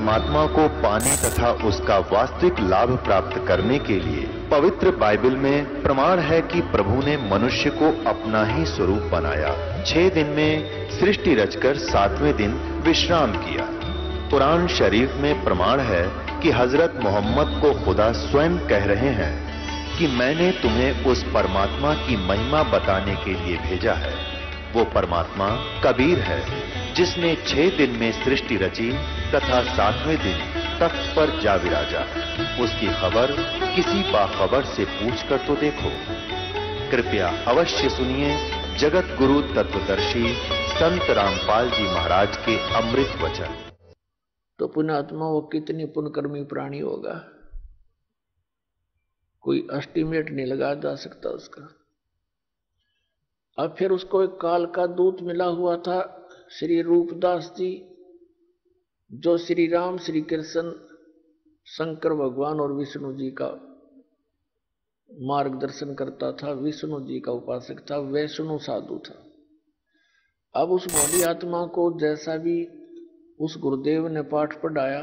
परमात्मा को पाने तथा उसका वास्तविक लाभ प्राप्त करने के लिए पवित्र बाइबल में प्रमाण है कि प्रभु ने मनुष्य को अपना ही स्वरूप बनाया। छह दिन में सृष्टि रचकर सातवें दिन विश्राम किया। कुरान शरीफ में प्रमाण है कि हज़रत मोहम्मद को खुदा स्वयं कह रहे हैं कि मैंने तुम्हें उस परमात्मा की महिमा बताने के लिए भेजा है। वो परमात्मा कबीर है, जिसने छह दिन में सृष्टि रची तथा सातवें दिन तख्त पर जा विराजा। उसकी खबर किसी बाखबर से पूछकर तो देखो। कृपया अवश्य सुनिए जगत गुरु तत्वदर्शी संत रामपाल जी महाराज के अमृत वचन। तो पुणात्मा वो कितनी पुनकर्मी प्राणी होगा? कोई एस्टिमेट नहीं लगाया जा सकता उसका। अब फिर उसको एक काल का दूत मिला हुआ था, श्री रूपदास जी। जो श्री राम श्री कृष्ण शंकर भगवान और विष्णु जी का मार्गदर्शन करता था, विष्णु जी का उपासक था, वैष्णु साधु था। अब उस भोली आत्मा को जैसा भी उस गुरुदेव ने पाठ पढ़ाया,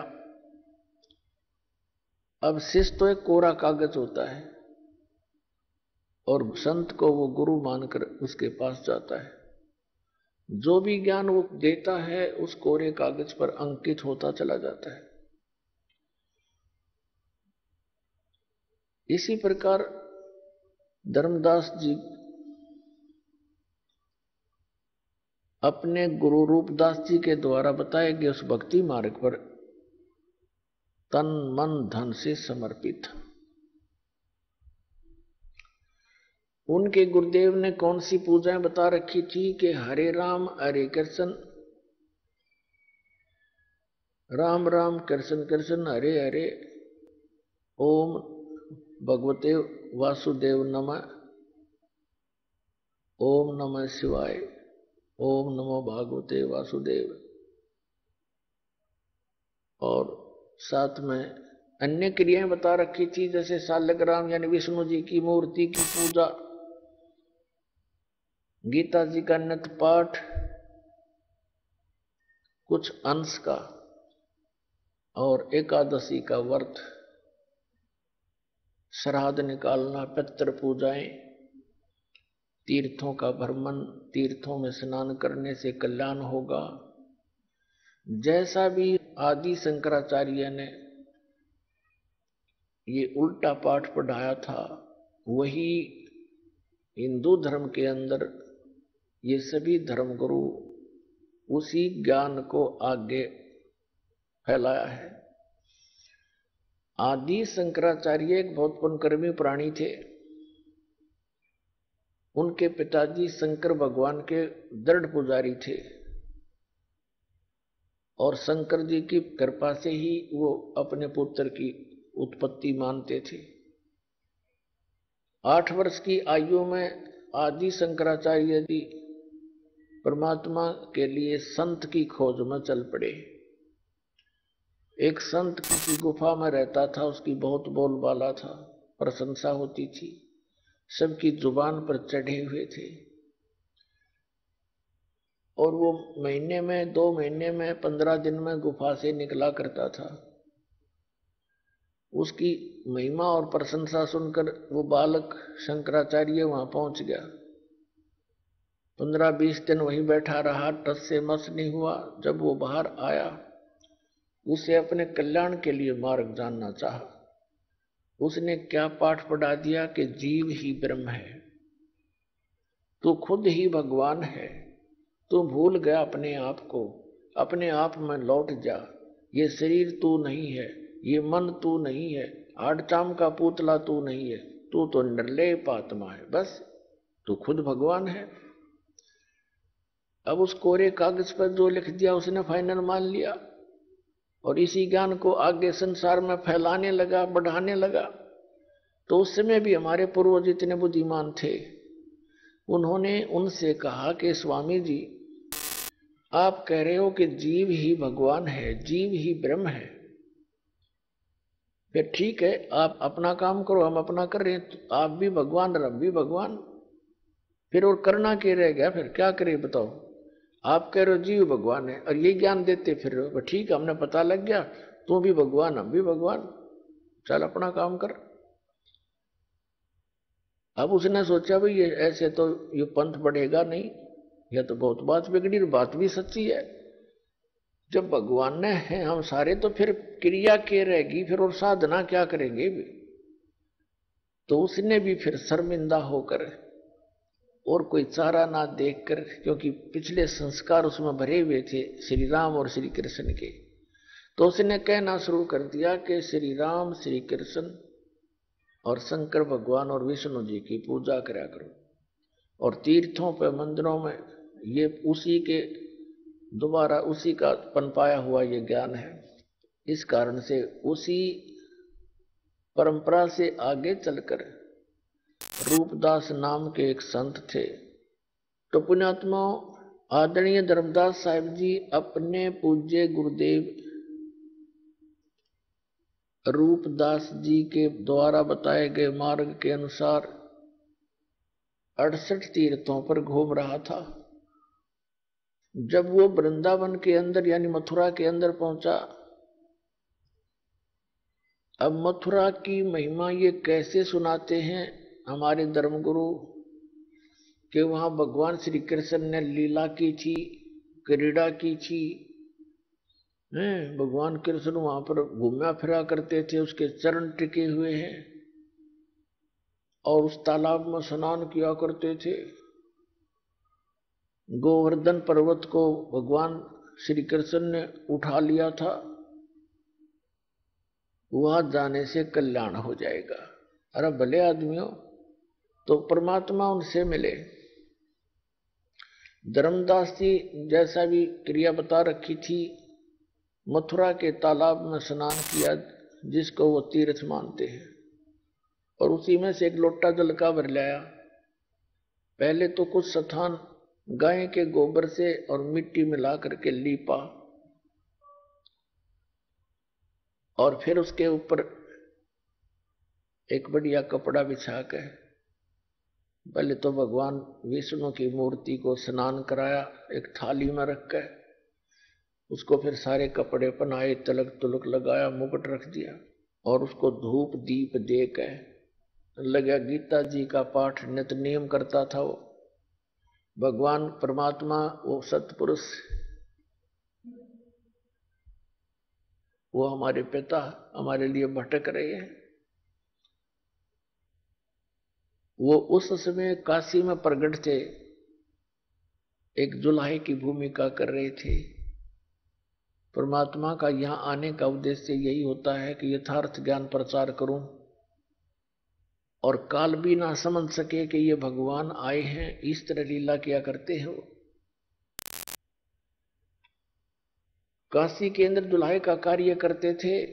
अब शिष्य तो एक कोरा कागज़ होता है और संत को वो गुरु मानकर उसके पास जाता है। जो भी ज्ञान वो देता है, उस कोरे कागज़ पर अंकित होता चला जाता है। इसी प्रकार धर्मदास जी अपने गुरु रूपदास जी के द्वारा बताए गए उस भक्ति मार्ग पर तन मन धन से समर्पित। उनके गुरुदेव ने कौन सी पूजाएँ बता रखी थी कि हरे राम, हरे कृष्ण? राम राम, कृष्ण कृष्ण, हरे हरे। ओम भगवते वासुदेव नमः। ओम नमः शिवाय। ओम नमो भागवते वासुदेव। और साथ में अन्य क्रियाएँ बता रखी थी, जैसे सालग्राम यानी विष्णु जी की मूर्ति की पूजा। गीता जी का नित पाठ, कुछ अंश का और एकादशी का व्रत, श्राद्ध निकालना पित्र पूजाएँ, तीर्थों का भ्रमण, तीर्थों में स्नान करने से कल्याण होगा। जैसा भी आदि शंकराचार्य ने ये उल्टा पाठ पढ़ाया था, वही हिंदू धर्म के अंदर ये सभी धर्मगुरु उसी ज्ञान को आगे फैलाया है। आदि शंकराचार्य एक बहुत पुनकर्मी प्राणी थे। उनके पिताजी शंकर भगवान के दृढ़ पुजारी थे और शंकर जी की कृपा से ही वो अपने पुत्र की उत्पत्ति मानते थे। आठ वर्ष की आयु में आदि शंकराचार्य जी परमात्मा के लिए संत की खोज में चल पड़े। एक संत किसी गुफा में रहता था, उसकी बहुत बोलबाला था, प्रशंसा होती थी, सबकी ज़ुबान पर चढ़े हुए थे। और वो महीने में, दो महीने में, पंद्रह दिन में गुफा से निकला करता था। उसकी महिमा और प्रशंसा सुनकर वो बालक शंकराचार्य वहाँ पहुँच गया। पंद्रह बीस दिन वहीं बैठा रहा, टस से मस नहीं हुआ, जब वो बाहर आया, उसे अपने कल्याण के लिए मार्ग जानना चाहा। उसने क्या पाठ पढ़ा दिया कि जीव ही ब्रह्म है? तू खुद ही भगवान है, तू भूल गया अपने आप को, अपने आप में लौट जा। ये शरीर तू नहीं है, ये मन तू नहीं है, आडचाम का पुतला तू नहीं है, तू तो निर्लेप आत्मा है, बस। तू खुद भगवान है? अब उस कोरे कागज़ पर जो लिख दिया उसने फाइनल मान लिया। और इसी ज्ञान को आगे संसार में फैलाने लगा, बढ़ाने लगा। तो उस समय भी हमारे पूर्वज इतने बुद्धिमान थे। उन्होंने उनसे कहा कि, स्वामी जी, आप कह रहे हो कि जीव ही भगवान है, जीव ही ब्रह्म है। फिर ठीक है, आप अपना काम करो, हम अपना कर रहे हैं तो आप भी भगवान हम भी भगवान। फिर और करना के रह गया? फिर क्या करे, बताओ? आप कह रहे हो जीव भगवान है। और ये ज्ञान देते फिर रहे हो ठीक हमने पता लग गया। तू भी भगवान, हम भी भगवान। चल अपना काम कर। अब उसने सोचा, भाई, ये ऐसे तो ये पंथ बढ़ेगा नहीं। यह तो बहुत बात बिगड़ी, और बात भी सच्ची है। जब भगवान ने है, हम सारे तो फिर क्रिया के रहेगी, फिर और साधना क्या करेंगे भी? तो उसने भी फिर शर्मिंदा होकर और कोई चारा ना देखकर, क्योंकि पिछले संस्कार उसमें भरे हुए थे श्री राम और श्री कृष्ण के। तो उसने कहना शुरू कर दिया कि श्री राम, श्री कृष्ण और शंकर भगवान और विष्णु जी की पूजा करा करो। और तीर्थों पर मंदिरों में ये उसी के, दोबारा उसी का पनपाया हुआ ये ज्ञान है। इस कारण से उसी परंपरा से आगे चलकर रूपदास नाम के एक संत थे। तो पुण्यात्मा आदरणीय धर्मदास साहिब जी अपने पूज्य गुरुदेव रूपदास जी के द्वारा बताए गए मार्ग के अनुसार अड़सठ तीर्थों पर घूम रहा था। जब वो वृंदावन के अंदर यानी मथुरा के अंदर पहुँचा, अब मथुरा की महिमा ये कैसे सुनाते हैं? हमारे धर्मगुरु, के वहाँ भगवान श्री कृष्ण ने लीला की थी, क्रीड़ा की थी। हैं, भगवान कृष्ण वहाँ पर घूमया फिरा करते थे, उसके चरण टिके हुए हैं और उस तालाब में स्नान किया करते थे। गोवर्धन पर्वत को भगवान श्री कृष्ण ने उठा लिया था। वहाँ जाने से कल्याण हो जाएगा। अरे भले आदमियों तो परमात्मा उनसे मिले। धर्मदास जी जैसा भी क्रिया बता रखी थी, मथुरा के तालाब में स्नान किया, जिसको वो तीर्थ मानते हैं। और उसी में से एक लोटा जल का भर लाया। पहले तो कुछ स्थान गाय के गोबर से और मिट्टी मिला करके लीपा, और फिर उसके ऊपर एक बढ़िया कपड़ा बिछा कर पहले तो भगवान विष्णु की मूर्ति को स्नान कराया, एक थाली में रख कर उसको फिर सारे कपड़े पहनाए, तलक तुलक लगाया, मुकुट रख दिया और उसको धूप दीप दे के लगा। गीता जी का पाठ नित नियम करता था वो। भगवान परमात्मा, वो सतपुरुष, वो हमारे पिता हमारे लिए भटक रहे हैं। वो उस समय काशी में प्रकट थे। एक जुलाई की भूमिका कर रहे थे। परमात्मा का यहाँ आने का उद्देश्य यही होता है कि यथार्थ ज्ञान प्रचार करूँ और काल भी ना समझ सके कि ये भगवान आए हैं, इस तरह लीला किया करते हैं काशी के अंदर दुल्हाई का कार्य करते थे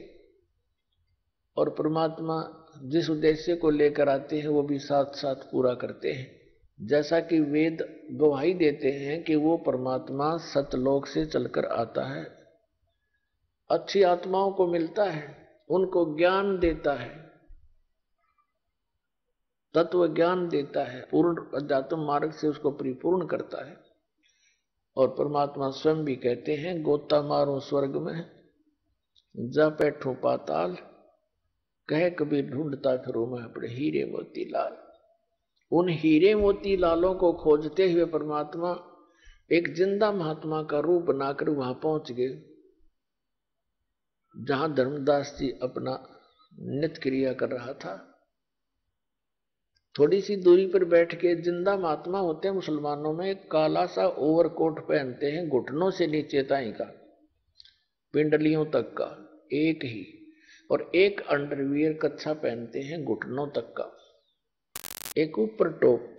और परमात्मा जिस उद्देश्य को लेकर आते हैं, वो भी साथ साथ पूरा करते हैं। जैसा कि वेद गवाही देते हैं कि वो परमात्मा सतलोक से चलकर आता है। अच्छी आत्माओं को मिलता है, उनको ज्ञान देता है, तत्व ज्ञान देता है, पूर्ण अध्यात्म मार्ग से उसको परिपूर्ण करता है। और परमात्मा स्वयं भी कहते हैं गोता मारो स्वर्ग में जा बैठो पाताल कह कभी ढूंढता फिरो मैं अपने हीरे मोती लाल उन हीरे मोती लालों को खोजते हुए परमात्मा एक ज़िंदा महात्मा का रूप बनाकर वहाँ पहुँच गए, जहाँ धर्मदास जी अपना नित्य क्रिया कर रहा था। थोड़ी सी दूरी पर बैठ के ज़िंदा महात्मा होते हैं मुसलमानों में काला सा ओवरकोट पहनते हैं, घुटनों से नीचे ताई का, पिंडलियों तक का, एक ही। और एक अंडरवियर कच्छा पहनते हैं घुटनों तक का। एक ऊपर टोप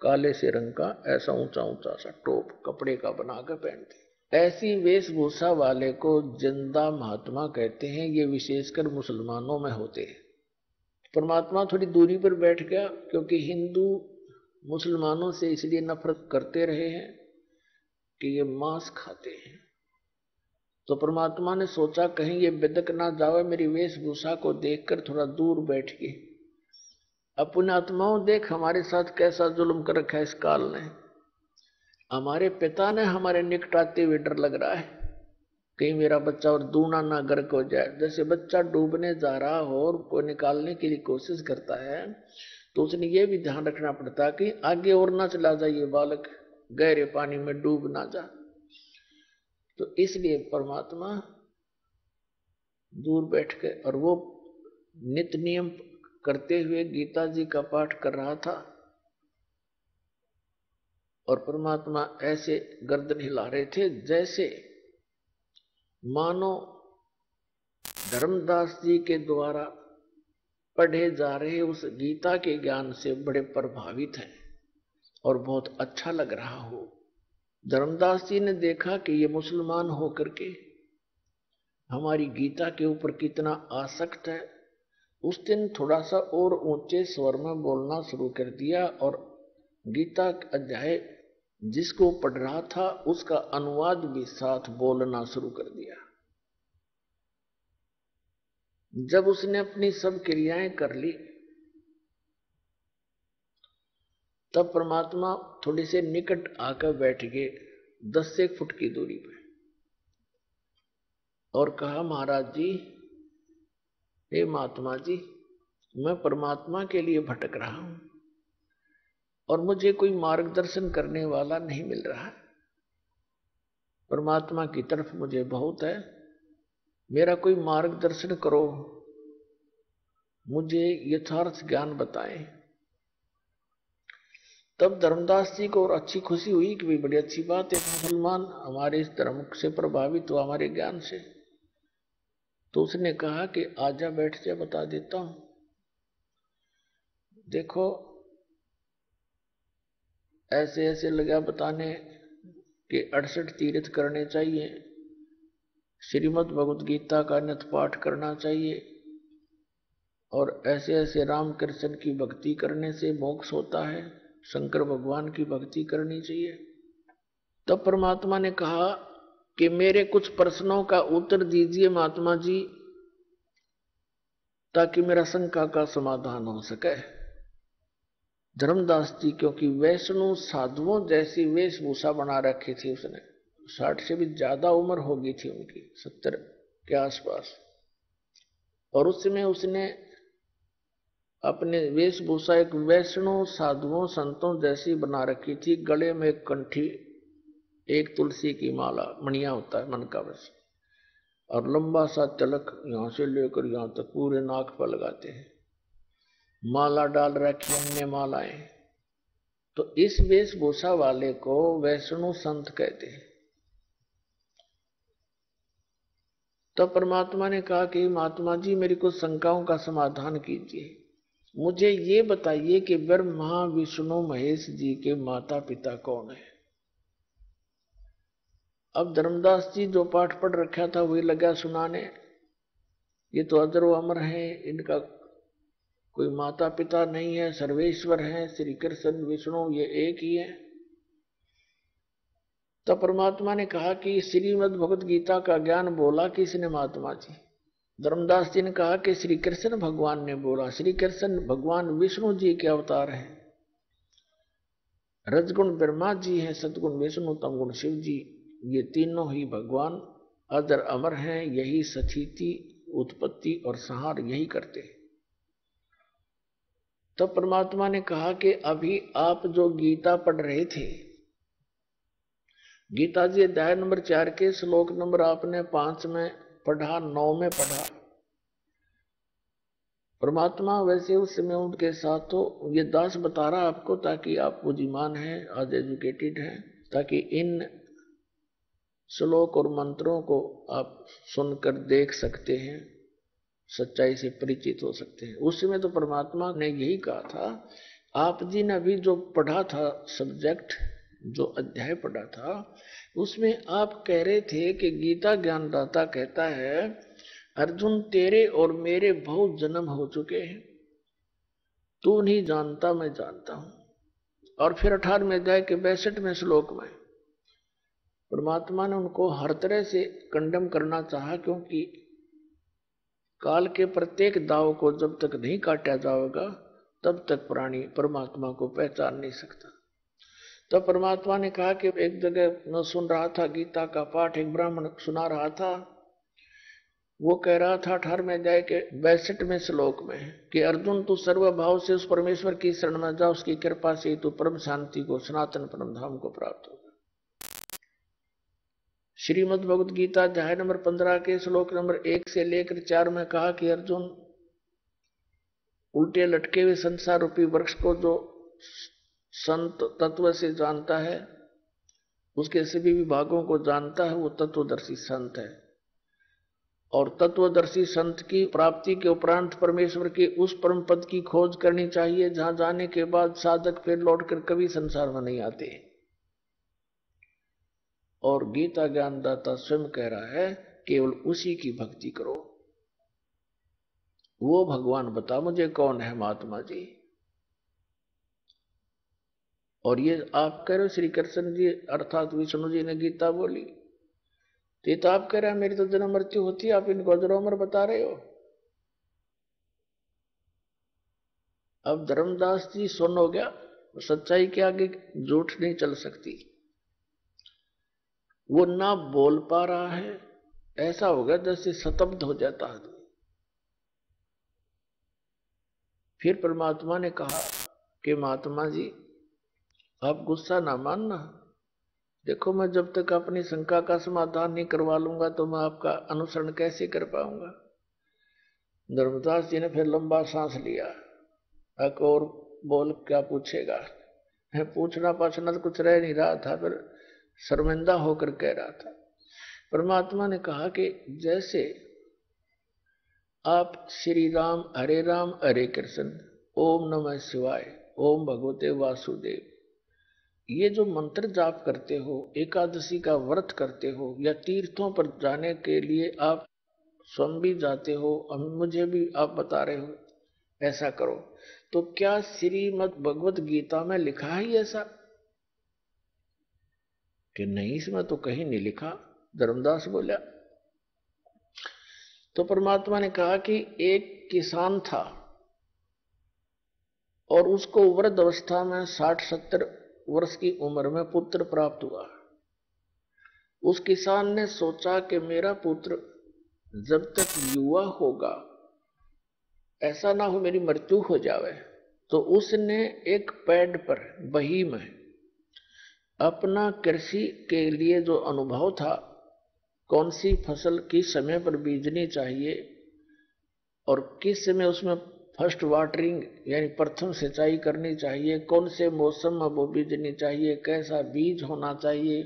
काले से रंग का, ऐसा ऊँचा ऊँचा सा टोप कपड़े का बनाकर पहनते ऐसी वेशभूषा वाले को ज़िंदा महात्मा कहते हैं, ये विशेषकर मुसलमानों में होते हैं। परमात्मा थोड़ी दूरी पर बैठ गया, क्योंकि हिंदू मुसलमानों से इसलिए नफरत करते रहे हैं कि ये मांस खाते हैं। तो परमात्मा ने सोचा, कहीं ये बिदक ना जावे, मेरी वेशभूषा को देखकर थोड़ा दूर बैठ के अपने आत्माओं देख हमारे साथ कैसा जुल्म कर रखा है इस काल ने। हमारे पिता ने हमारे निकट आते हुए डर लग रहा है, कहीं मेरा बच्चा और दूना ना गर्क हो जाए। जैसे बच्चा डूबने जा रहा हो और को निकालने की लिए कोशिश करता है तो उसने ये भी ध्यान रखना पड़ता कि आगे और ना चला जाए ये बालक, गहरे पानी में डूब ना जा। तो इसलिए परमात्मा दूर बैठ के, और वो नित नियम करते हुए गीता जी का पाठ कर रहा था। और परमात्मा ऐसे गर्दन हिला रहे थे जैसे मानो धर्मदास जी के द्वारा पढ़े जा रहे उस गीता के ज्ञान से बड़े प्रभावित हैं और बहुत अच्छा लग रहा हो। धर्मदास जी ने देखा कि ये मुसलमान होकर के हमारी गीता के ऊपर कितना आसक्त है। उस दिन थोड़ा सा और ऊँचे स्वर में बोलना शुरू कर दिया और गीता अध्याय जिसको पढ़ रहा था, उसका अनुवाद भी साथ बोलना शुरू कर दिया। जब उसने अपनी सब क्रियाएँ कर ली तब परमात्मा थोड़े से निकट आकर बैठ गए दस से एक फुट की दूरी पर और कहा, महाराज जी, हे महात्मा जी, मैं परमात्मा के लिए भटक रहा हूँ और मुझे कोई मार्गदर्शन करने वाला नहीं मिल रहा। परमात्मा की तरफ़ मुझे बहुत है, मेरा कोई मार्गदर्शन करो, मुझे यथार्थ ज्ञान बताएँ। तब धर्मदास जी को और अच्छी खुशी हुई कि भी बड़ी अच्छी बात है, मुसलमान हमारे इस धर्म से प्रभावित हुआ, हमारे ज्ञान से। तो उसने कहा कि आजा बैठ जा, बता देता हूँ। देखो, ऐसे ऐसे लगा बताने के अड़सठ तीर्थ करने चाहिए, श्रीमद् भगवद गीता का नित पाठ करना चाहिए, और ऐसे ऐसे राम कृष्ण की भक्ति करने से मोक्ष होता है। शंकर भगवान की भक्ति करनी चाहिए। तब परमात्मा ने कहा कि मेरे कुछ प्रश्नों का उत्तर दीजिए महात्मा जी, ताकि मेरा शंका का समाधान हो सके। धर्मदास जी, क्योंकि वैष्णु साधुओं जैसी वेशभूषा बना रखी थी उसने, साठ से भी ज़्यादा उम्र होगी थी उनकी, सत्तर के आसपास। और उसमें उसने अपने वेशभूषा एक वैष्णु साधुओं संतों जैसी बना रखी थी। गले में एक कंठी, एक तुलसी की माला, मणिया होता है मन का बस। और लंबा सा तिलक यहाँ से लेकर यहाँ तक पूरे नाक पर लगाते हैं। माला डाल रखी अन्य मालाएँ। तो इस वेशभूषा वाले को वैष्णु संत कहते हैं। तो परमात्मा ने कहा कि महात्मा जी, मेरी कुछ शंकाओं का समाधान कीजिए। मुझे ये बताइए कि ब्रह्मा विष्णु महेश जी के माता पिता कौन है? अब धर्मदास जी जो पाठ पढ़ रखा था, वही लगा सुनाने। ये तो अदर अमर है, इनका कोई माता पिता नहीं है, सर्वेश्वर है श्री कृष्ण विष्णु, ये एक ही है। तो परमात्मा ने कहा कि श्रीमद भगवत गीता का ज्ञान बोला किसने, महात्मा जी? धर्मदास जी ने कहा कि श्री कृष्ण भगवान ने बोला श्री कृष्ण भगवान विष्णु जी के अवतार हैं। रजगुण ब्रह्मा जी हैं सतगुण विष्णु, तमगुण शिव जी, ये तीनों ही भगवान अदर अमर हैं, यही सथिति उत्पत्ति और संहार यही करते हैं। तो परमात्मा ने कहा कि अभी आप जो गीता पढ़ रहे थे, गीता जी अध्याय नंबर चार के श्लोक नंबर आपने पाँच में पढ़ा, नौ में पढ़ा। परमात्मा वैसे उस समय उनके साथ तो ये दास बता रहा आपको, ताकि आप बुद्धिमान हैं, आज एजुकेटेड हैं, ताकि इन श्लोक और मंत्रों को आप सुनकर देख सकते हैं, सच्चाई से परिचित हो सकते हैं। उस समय तो परमात्मा ने यही कहा था, आप जी ने अभी जो पढ़ा था सब्जेक्ट जो अध्याय पढ़ा था उसमें आप कह रहे थे कि गीता ज्ञानदाता कहता है, अर्जुन, तेरे और मेरे बहुत जन्म हो चुके हैं। तू नहीं जानता, मैं जानता हूँ। और फिर अठारहवें अध्याय के बैसठवें श्लोक में परमात्मा ने उनको हर तरह से कंडम करना चाहा, क्योंकि काल के प्रत्येक दाव को जब तक नहीं काटा जाएगा, तब तक प्राणी परमात्मा को पहचान नहीं सकता। तो परमात्मा ने कहा कि एक जगह मैं सुन रहा था गीता का पाठ, एक ब्राह्मण सुना रहा था। वो कह रहा था अठारहवें अध्याय के बैसठवें श्लोक में, कि अर्जुन, तू सर्वभाव से उस परमेश्वर की शरण में जा, उसकी कृपा से तू परम शांति को, सनातन परम धाम को प्राप्त होगा श्रीमद भगवद गीता अध्याय नंबर पंद्रह के श्लोक नंबर एक से लेकर चार में कहा कि अर्जुन, उल्टे लटके हुए संसार रूपी वृक्ष को जो संत तत्व से जानता है, उसके सभी विभागों को जानता है, वो तत्वदर्शी संत है। और तत्वदर्शी संत की प्राप्ति के उपरांत परमेश्वर के उस परम पद की खोज करनी चाहिए, जहाँ जाने के बाद साधक फिर लौटकर कभी संसार में नहीं आते। और गीता ज्ञानदाता स्वयं कह रहा है, केवल उसी की भक्ति करो। वो भगवान बता मुझे कौन है महात्मा जी? और ये आप कह रहे हो श्री कृष्ण जी, अर्थात विष्णु जी ने गीता बोली। तो ये तो आप कह रहे हैं, मेरी तो जन्म मृत्यु होती है, आप इनको अजरोमर बता रहे हो। अब धर्मदास जी सुन हो गया सच्चाई के आगे झूठ नहीं चल सकती। वो ना बोल पा रहा है, ऐसा हो गया जैसे सतब्ध हो जाता है। फिर परमात्मा ने कहा कि महात्मा जी आप गुस्सा ना मानना। देखो, मैं जब तक अपनी शंका का समाधान नहीं करवा लूँगा तो मैं आपका अनुसरण कैसे कर पाऊँगा? धर्मदास जी ने फिर लंबा सांस लिया। अक और बोल क्या पूछेगा? पूछना पाछना तो कुछ रह नहीं रहा था फिर शर्मिंदा होकर कह रहा था। परमात्मा ने कहा कि जैसे आप श्री राम, हरे राम, हरे कृष्ण, ओम नमः शिवाय, ओम भगवते वासुदेव ये जो मंत्र जाप करते हो, एकादशी का व्रत करते हो, या तीर्थों पर जाने के लिए आप स्वयं भी जाते हो मुझे भी आप बता रहे हो, ऐसा करो। तो क्या श्रीमद भगवत गीता में लिखा है ऐसा कि नहीं, इसमें तो कहीं नहीं लिखा, धर्मदास बोला। तो परमात्मा ने कहा कि एक किसान था, और उसको वृद्ध अवस्था में साठ सत्तर वर्ष की उम्र में पुत्र प्राप्त हुआ। उस किसान ने सोचा कि मेरा पुत्र जब तक युवा होगा, ऐसा ना हो मेरी मृत्यु हो जावे तो उसने एक पैड पर बही में अपना कृषि के लिए जो अनुभव था, कौन सी फ़सल किस समय पर बीजनी चाहिए और किस समय उसमें फ़र्स्ट वाटरिंग यानी प्रथम सिंचाई करनी चाहिए, कौन से मौसम में वो बीजनी चाहिए, कैसा बीज होना चाहिए,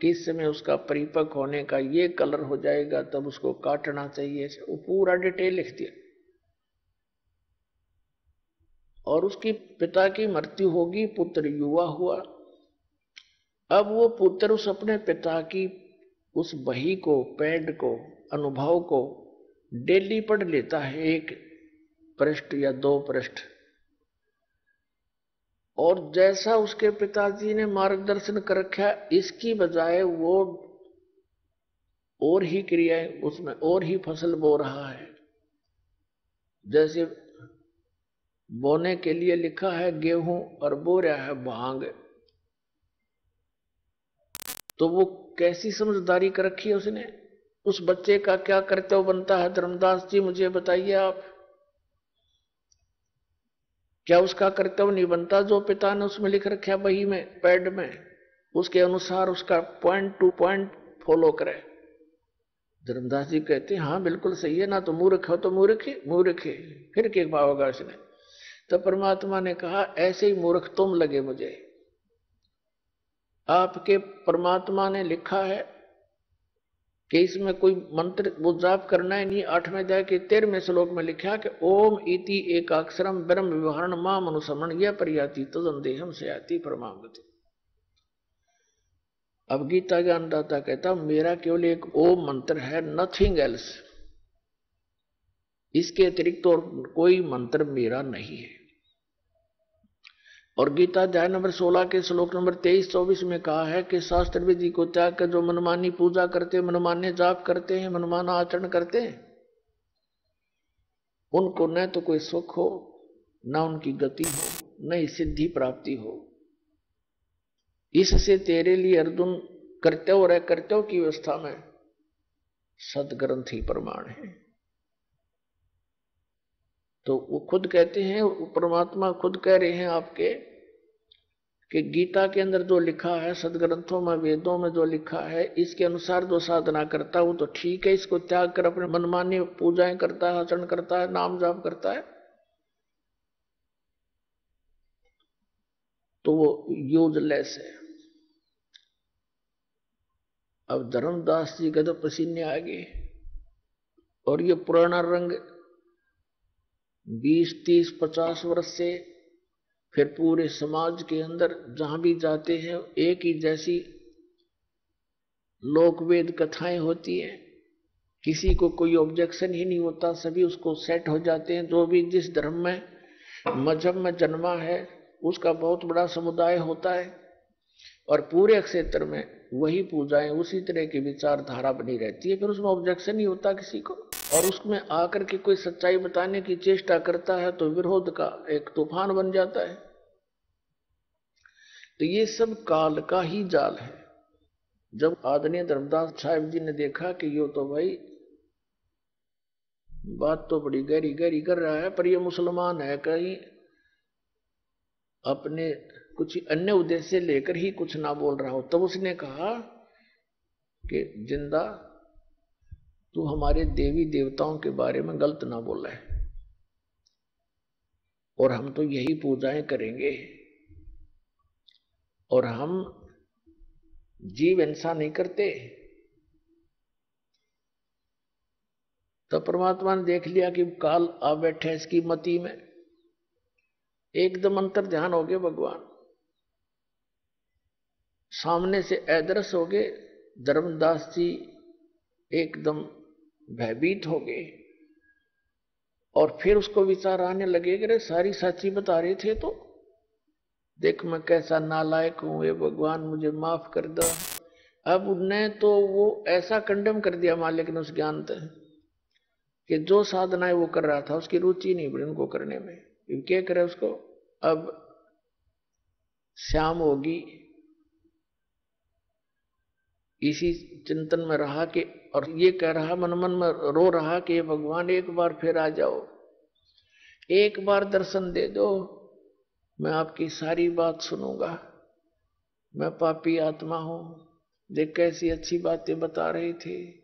किस समय उसका परिपक्व होने का ये कलर हो जाएगा, तब उसको काटना चाहिए। वो पूरा डिटेल लिख दिया। और उसकी पिता की मृत्यु होगी, पुत्र युवा हुआ। अब वो पुत्र उस अपने पिता की, उस बही को, पैड को, अनुभव को डेली पढ़ लेता है, एक पृष्ठ या दो पृष्ठ। और जैसा उसके पिताजी ने मार्गदर्शन कर रखा, इसकी बजाय वो और ही क्रियाएँ उसमें और ही फ़सल बो रहा है। जैसे बोने के लिए लिखा है, गेहूँ और बो रहा है भाँग। तो वो कैसी समझदारी कर रखी है उसने? उस बच्चे का क्या कर्तव्य बनता है? धर्मदास जी, मुझे बताइए आप। क्या उसका कर्तव्य नहीं बनता? जो पिता ने उसमें लिख रखा बही में, पैड में, उसके अनुसार उसका पॉइंट टू पॉइंट फॉलो करे। धर्मदास जी कहते हैं हाँ बिल्कुल सही है, ना तो मूर्ख हो तो मूर्ख ही मूर्ख ही। फिर क्या पाओगा उसने तो परमात्मा ने कहा, ऐसे ही मूर्ख तुम लगे मुझे। आपके परमात्मा ने लिखा है कि इसमें कोई मंत्र जाप करना ही नहीं, आठवें अध्याय के तेरहवें श्लोक में लिखा कि ओम इति एक अक्षरम ब्रह्म विवरण माँ मनुसमण यह परियाति तदन देहम से आती परमागति। अब गीता ज्ञानदाता कहता, मेरा केवल एक ओम मंत्र है नथिंग एल्स इसके अतिरिक्त और कोई मंत्र मेरा नहीं है। और गीता अध्याय नंबर 16 के श्लोक नंबर 23 24 में कहा है कि शास्त्र विधि को त्याग कर जो मनमानी पूजा करते मनमान्य जाप करते हैं, मनमाना आचरण करते हैं, उनको न तो कोई सुख हो, न उनकी गति हो, न ही सिद्धि प्राप्ति हो। इससे तेरे लिए अर्जुन कर्तव्य और कर्तव्य की व्यवस्था में सदग्रंथ ही प्रमाण है। तो वो खुद कहते हैं परमात्मा खुद कह रहे हैं आपके कि गीता के अंदर जो लिखा है, सदग्रंथों में, वेदों में जो लिखा है, इसके अनुसार जो साधना करता है वो तो ठीक है, इसको त्याग कर अपने मनमानी पूजाएँ करता है, आचरण करता है, नाम जाप करता है। तो वो यूजलेस है। अब धर्मदास जी तो पसीने आ गए, और ये पुराना रंग बीस तीस पचास वर्ष से फिर पूरे समाज के अंदर जहाँ भी जाते हैं, एक ही जैसी लोकवेद कथाएँ होती हैं। किसी को कोई ऑब्जेक्शन ही नहीं होता, सभी उसको सेट हो जाते हैं। जो भी जिस धर्म में मज़हब में जन्मा है, उसका बहुत बड़ा समुदाय होता है। और पूरे क्षेत्र में वही पूजाएँ उसी तरह की विचारधारा बनी रहती है, फिर उसमें ऑब्जेक्शन ही होता किसी को। और उसमें आकर के कोई सच्चाई बताने की चेष्टा करता है तो विरोध का एक तूफ़ान बन जाता है। तो ये सब काल का ही जाल है। जब आदरणीय धर्मदास साहेब जी ने देखा कि यो तो भाई बात तो बड़ी गहरी गहरी कर रहा है, पर ये मुसलमान है कहीं अपने कुछ अन्य उद्देश्य लेकर ही कुछ ना बोल रहा हो। तब उसने कहा कि, ज़िंदा, तू हमारे देवी देवताओं के बारे में गलत ना बोला है। और हम तो यही पूजाएँ करेंगे। और हम जीव ऐसा नहीं करते। तो परमात्मा ने देख लिया कि काल आ बैठे इसकी मति में। एकदम अंतर ध्यान हो गए भगवान। सामने से ऐदरस हो गए, धर्मदास जी एकदम भयभीत हो गए। और फिर उसको विचार आने लगे कि सारी सच्ची बता रहे थे तो। देख मैं कैसा नालायक हूँ ये भगवान मुझे माफ़ कर दो। अब उनने तो वो ऐसा कंडम कर दिया मालिक ने उस ज्ञान तक कि जो साधनाएँ वो कर रहा था, उसकी रुचि नहीं पड़ी उनको करने में। क्या करे उसको? अब श्याम होगी इसी चिंतन में रहा कि, और ये कह रहा मन मन में रो रहा कि भगवान, एक बार फिर आ जाओ। एक बार दर्शन दे दो। मैं आपकी सारी बात सुनूँगा। मैं पापी आत्मा हूँ। देख कैसी अच्छी बातें बता रहे थे।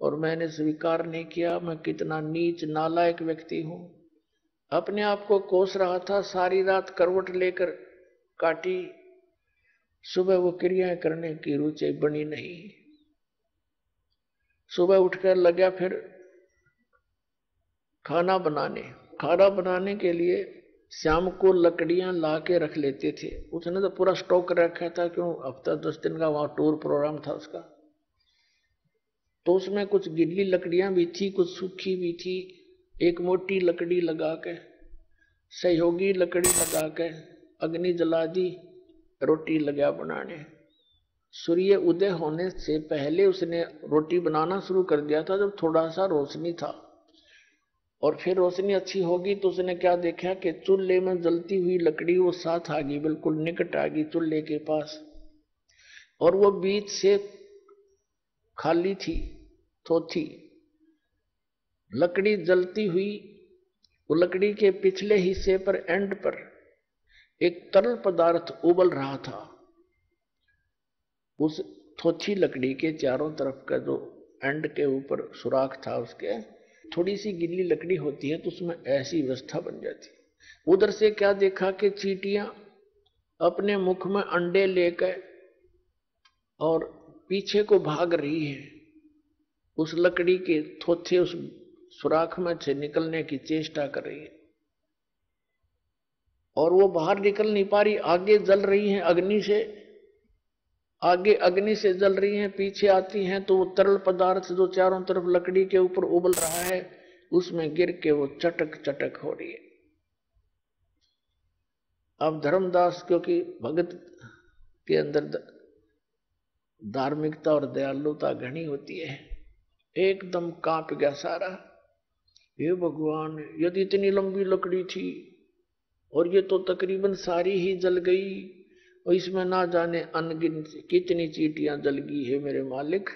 और मैंने स्वीकार नहीं किया। मैं कितना नीच, नालायक व्यक्ति हूँ। अपने आप को कोस रहा था। सारी रात करवट लेकर काटी सुबह वो क्रियाएँ करने की रुचि बनी नहीं। सुबह उठकर लगा फिर खाना बनाने। खाना बनाने के लिए शाम को लकड़ियाँ ला के रख लेते थे। उसने तो पूरा स्टॉक रखा था, क्यों? हफ़्ता दस दिन का वहाँ टूर प्रोग्राम था उसका। तो उसमें कुछ गिल्ली लकड़ियाँ भी थी, कुछ सूखी भी थी। एक मोटी लकड़ी लगा के सहयोगी लकड़ी लगा के अग्नि जला दी रोटी लगा बनाने। सूर्य उदय होने से पहले उसने रोटी बनाना शुरू कर दिया था, जब थोड़ा सा रोशनी था। और फिर रोशनी अच्छी होगी तो उसने क्या देखा कि चूल्हे में जलती हुई लकड़ी वो साथ आ गई, बिल्कुल निकट आ गई चूल्हे के पास। और वो बीच से खाली थी थोथी लकड़ी जलती हुई, वो लकड़ी के पिछले हिस्से पर एंड पर एक तरल पदार्थ उबल रहा था। उस थोथी लकड़ी के चारों तरफ़ का जो एंड के ऊपर सुराख था उसके थोड़ी सी गिल्ली लकड़ी होती है तो उसमें ऐसी व्यवस्था बन जाती। उधर से क्या देखा कि चीटियाँ अपने मुख में अंडे लेकर और पीछे को भाग रही है। उस लकड़ी के थोथे उस सुराख में से निकलने की चेष्टा कर रही है। और वो बाहर निकल नहीं पा रही, आगे जल रही हैं अग्नि से। आगे अग्नि से जल रही हैं, पीछे आती हैं तो वो तरल पदार्थ जो चारों तरफ़ लकड़ी के ऊपर उबल रहा है, उसमें गिर के वो चटक चटक हो रही है। अब धर्मदास, क्योंकि भगत के अंदर धार्मिकता और दयालुता घनी होती है, एकदम काँप गया सारा। ये भगवान, यदि इतनी लंबी लकड़ी थी और ये तो तकरीबन सारी ही जल गई। और इसमें ना जाने अनगिन कितनी चीटियाँ जल गई है मेरे मालिक।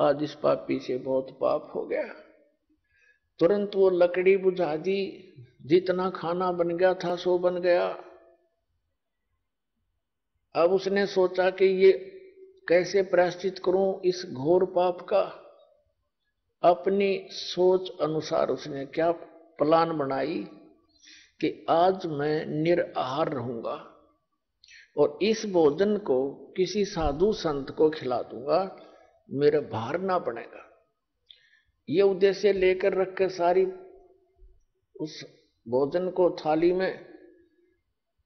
आज इस पापी से बहुत पाप हो गया। तुरंत वो लकड़ी बुझा दी। जितना खाना बन गया था सो बन गया। अब उसने सोचा कि ये कैसे प्रायश्चित करूँ इस घोर पाप का? अपनी सोच अनुसार उसने क्या प्लान बनाई? कि आज मैं निराहार रहूँगा और इस भोजन को किसी साधु संत को खिला दूँगा, मेरा भार ना बनेगा। ये उद्देश्य लेकर रख कर सारी उस भोजन को थाली में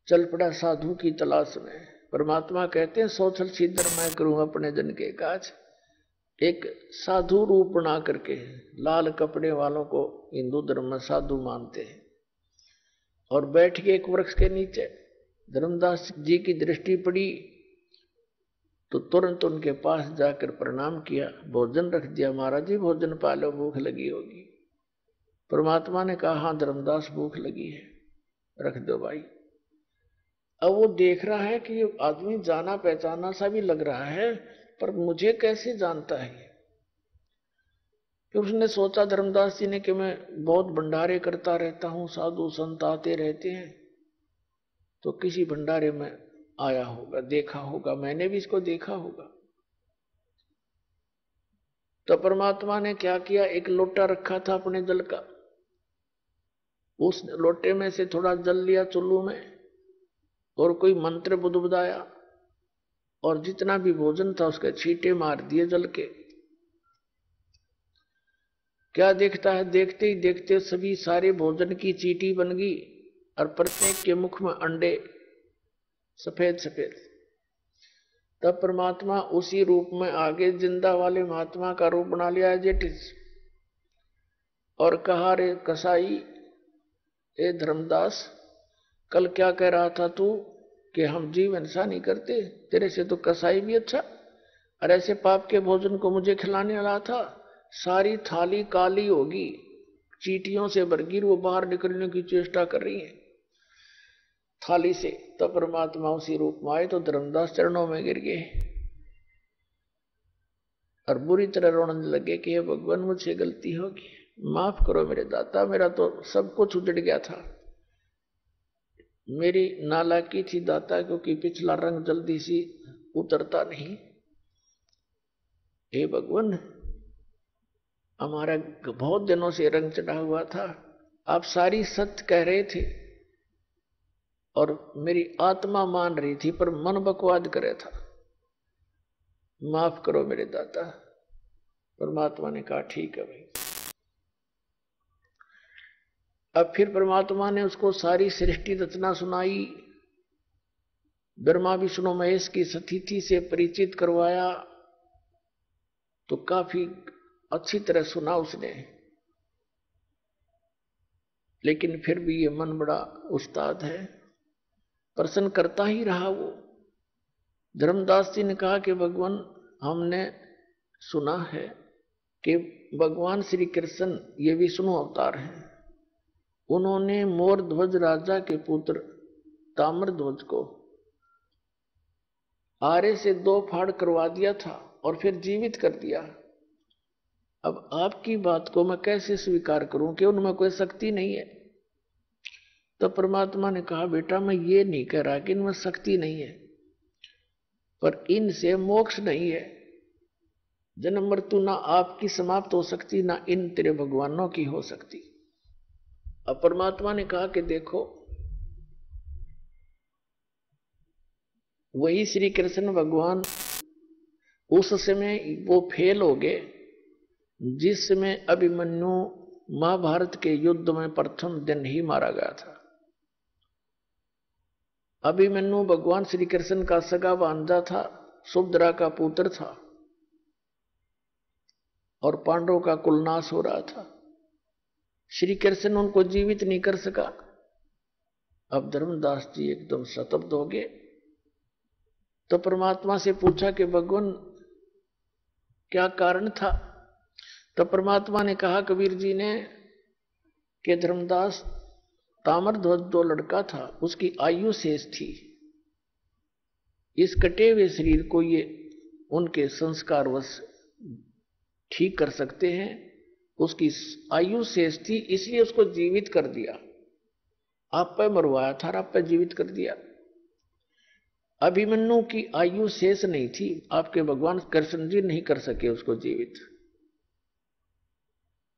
चल पड़ा साधु की तलाश में। परमात्मा कहते हैं, सोचल सिद्धर मैं करूँ अपने जन के काज। एक साधु रूप बना करके लाल कपड़े वालों को हिंदू धर्म में साधु मानते हैं। और बैठ के एक वृक्ष के नीचे। धर्मदास जी की दृष्टि पड़ी तो तुरंत उनके पास जाकर प्रणाम किया। भोजन रख दिया महाराज जी, भोजन पालो भूख लगी होगी। परमात्मा ने कहा हाँ धर्मदास, भूख लगी है, रख दो भाई। अब वो देख रहा है कि आदमी जाना पहचाना सा भी लग रहा है, पर मुझे कैसे जानता है फिर उसने सोचा धर्मदास जी ने कि मैं बहुत भंडारे करता रहता हूँ, साधु संत आते रहते हैं तो किसी भंडारे में आया होगा, देखा होगा, मैंने भी इसको देखा होगा। तो परमात्मा ने क्या किया? एक लोटा रखा था अपने जल का। उस लोटे में से थोड़ा जल लिया चुल्लू में और कोई मंत्र बुदबुदाया और जितना भी भोजन था उसके छींटे मार दिए जल के। क्या देखता है? देखते ही देखते सभी सारे भोजन की चीटी बन गई और प्रत्येक के मुख में अंडे, सफ़ेद सफ़ेद। तब परमात्मा उसी रूप में आगे ज़िंदा वाले महात्मा का रूप बना लिया है जेटिस और कहा, रे कसाई, ए धर्मदास, कल क्या कह रहा था तू कि हम जीव ऐसा नहीं करते? तेरे से तो कसाई भी अच्छा। और ऐसे पाप के भोजन को मुझे खिलाने वाला था। सारी थाली काली होगी। चीटियों से बरगिर वो बाहर निकलने की चेष्टा कर रही है। थाली से तब परमात्मा उसी रूप में आए तो धर्मदास चरणों में गिर गए। और बुरी तरह रोने लगे कि भगवान, मुझसे गलती होगी। माफ़ करो मेरे दाता, मेरा तो सब कुछ उजड़ गया था। मेरी नालाकी थी दाता, क्योंकि पिछला रंग जल्दी सी उतरता नहीं। हे भगवान हमारा बहुत दिनों से रंग चढ़ा हुआ था। आप सारी सत्य कह रहे थे और मेरी आत्मा मान रही थी, पर मन बकवाद करे था। माफ़ करो मेरे दाता। परमात्मा ने कहा, ठीक है भाई। अब फिर परमात्मा ने उसको सारी सृष्टि रचना सुनाई। ब्रह्मा, विष्णु, महेश की स्थिति से परिचित करवाया। तो काफ़ी अच्छी तरह सुना उसने। लेकिन फिर भी ये मन बड़ा उस्ताद है। प्रसन्न करता ही रहा वो। धर्मदास जी ने कहा कि भगवान, हमने सुना है कि भगवान श्री कृष्ण, ये विष्णु अवतार हैं। उन्होंने मोर ध्वज राजा के पुत्र ताम्र ध्वज को आरे से दो फाड़ करवा दिया था और फिर जीवित कर दिया। अब आपकी बात को मैं कैसे स्वीकार करूँ कि उनमें कोई शक्ति नहीं है? तो परमात्मा ने कहा, बेटा, मैं ये नहीं कह रहा कि इनमें शक्ति नहीं है, पर इनसे मोक्ष नहीं है। जन्म मृत्यु ना आपकी समाप्त हो सकती, ना इन तेरे भगवानों की हो सकती। अब परमात्मा ने कहा कि देखो, वही श्री कृष्ण भगवान उस समय वो फेल हो गए जिस समय अभिमन्यु महाभारत के युद्ध में प्रथम दिन ही मारा गया था। अभिमन्यु भगवान श्री कृष्ण का सगा बांधा था, सुभद्रा का पुत्र था और पांडव का कुलनाश हो रहा था। श्री कृष्ण उनको जीवित नहीं कर सका। अब धर्मदास जी एकदम सतब्ध हो गए। तो परमात्मा से पूछा कि, भगवान, क्या कारण था? तो परमात्मा ने कहा, कबीर जी ने, कि धर्मदास तामर ध्वज दो लड़का था, उसकी आयु शेष थी। इस कटे हुए शरीर को ये उनके संस्कारवश ठीक कर सकते हैं। उसकी आयु शेष थी, इसलिए उसको जीवित कर दिया। आप पे मरवाया था आप पे जीवित कर दिया। अभिमन्यु की आयु शेष नहीं थी, आपके भगवान कृष्ण जी नहीं कर सके उसको जीवित।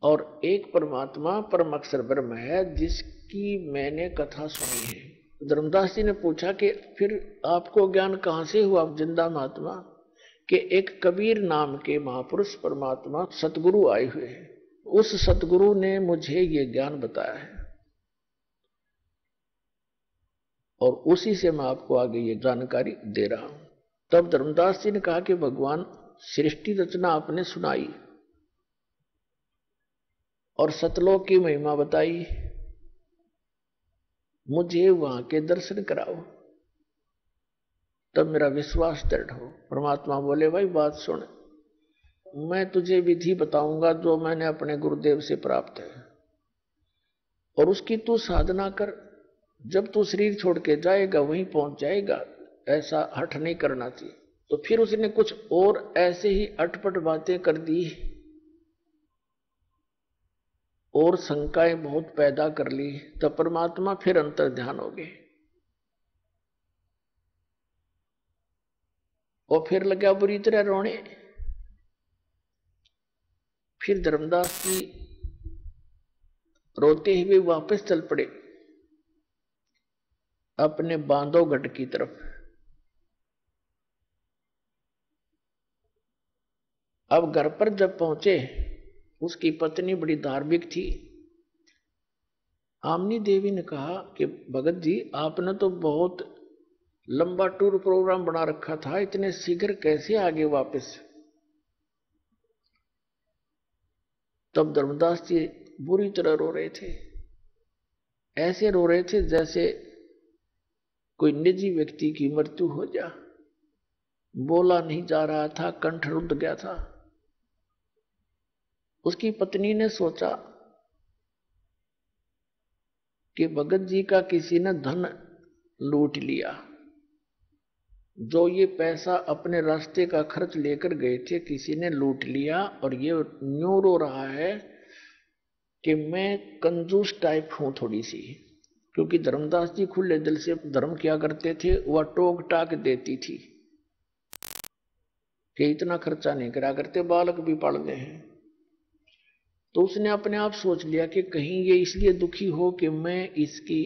और एक परमात्मा परम अक्षर ब्रह्म है, जिसकी मैंने कथा सुनी है। धर्मदास जी ने पूछा कि फिर आपको ज्ञान कहाँ से हुआ, ज़िंदा महात्मा? कि एक कबीर नाम के महापुरुष परमात्मा सतगुरु आए हुए हैं। उस सतगुरु ने मुझे ये ज्ञान बताया है। और उसी से मैं आपको आगे ये जानकारी दे रहा हूँ। तब धर्मदास जी ने कहा कि भगवान, सृष्टि रचना आपने सुनाई। और सतलोक की महिमा बताई, मुझे वहाँ के दर्शन कराओ। तब मेरा विश्वास दृढ़ हो। परमात्मा बोले, भाई, बात सुन। मैं तुझे विधि बताऊँगा जो मैंने अपने गुरुदेव से प्राप्त है। और उसकी तू साधना कर। जब तू शरीर छोड़ के जाएगा, वहीं पहुँच जाएगा। ऐसा हठ नहीं करना चाहिए तो फिर उसने कुछ और ऐसे ही अटपट बातें कर दी। और शंकाएँ बहुत पैदा कर ली तो परमात्मा फिर अंतर ध्यान हो गए। और फिर लगा बुरी तरह रोने। फिर धर्मदास जी रोते हुए वापस चल पड़े, अपने बांधवगढ़ की तरफ़। अब घर पर जब पहुँचे उसकी पत्नी बड़ी धार्मिक थी। आमनी देवी ने कहा कि, भगत जी, आपने तो बहुत लंबा टूर प्रोग्राम बना रखा था, इतने शीघ्र कैसे आगे वापस? तब धर्मदास जी बुरी तरह रो रहे थे। ऐसे रो रहे थे जैसे कोई निजी व्यक्ति की मृत्यु हो जा। बोला नहीं जा रहा था, कंठ रुद गया था। उसकी पत्नी ने सोचा कि भगत जी का किसी ने धन लूट लिया। जो ये पैसा अपने रास्ते का खर्च लेकर गए थे, किसी ने लूट लिया और ये न्यू रो रहा है कि मैं कंजूस टाइप हूँ थोड़ी सी क्योंकि धर्मदास जी खुले दिल से धर्म क्या करते थे, वह टोक टाक देती थी कि इतना खर्चा नहीं करा करते, बालक भी पढ़ते हैं। तो उसने अपने आप सोच लिया कि कहीं ये इसलिए दुखी हो कि मैं इसकी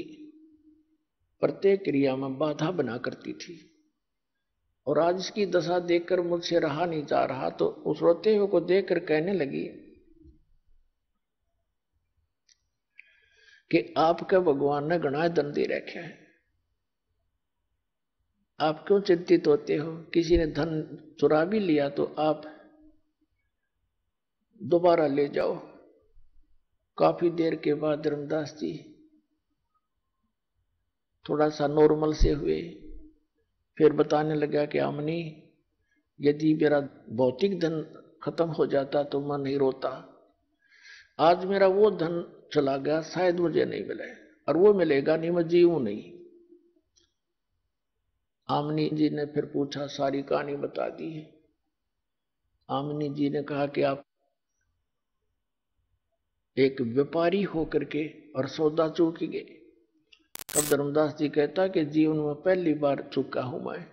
प्रत्येक क्रिया में बाधा बना करती थी। और आज इसकी दशा देखकर मुझसे रहा नहीं जा रहा तो उस रोते हुए को देखकर कहने लगी कि आपके भगवान ने गणाय दंड दे रखे हैं। आप क्यों चिंतित होते हो? किसी ने धन चुरा भी लिया तो आप दोबारा ले जाओ। काफ़ी देर के बाद धर्मदास जी थोड़ा सा नॉर्मल से हुए। फिर बताने लगा कि आमनी, यदि मेरा भौतिक धन खत्म हो जाता तो मैं नहीं रोता। आज मेरा वो धन चला गया, शायद मुझे नहीं मिले और वो मिलेगा नहीं, मैं जीव नहीं। आमनी जी ने फिर पूछा, सारी कहानी बता दी है। आमनी जी ने कहा कि आप एक व्यापारी होकर के और सौदा चूक गए। तब धर्मदास जी कहता कि, जीवन में पहली बार चुका हूँ मैं।